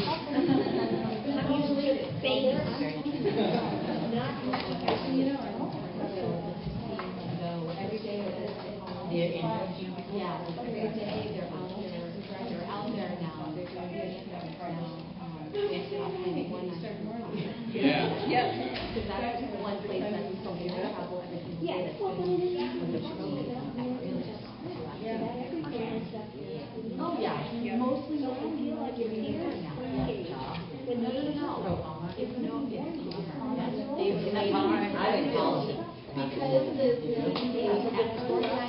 I'm usually a failure. Not, you know, every day They're in, yeah, every day they're out there, they're out there now, they're doing it now. Um, it's happening one night. Yeah. Yep. Because that's one place that's so much travel every single day. Yes, well, when it is, With the police, that really just. Oh, Yeah. Mostly I feel like you're here. When No, no, no. It's no, it's, they, I didn't call it. Because the, the, the,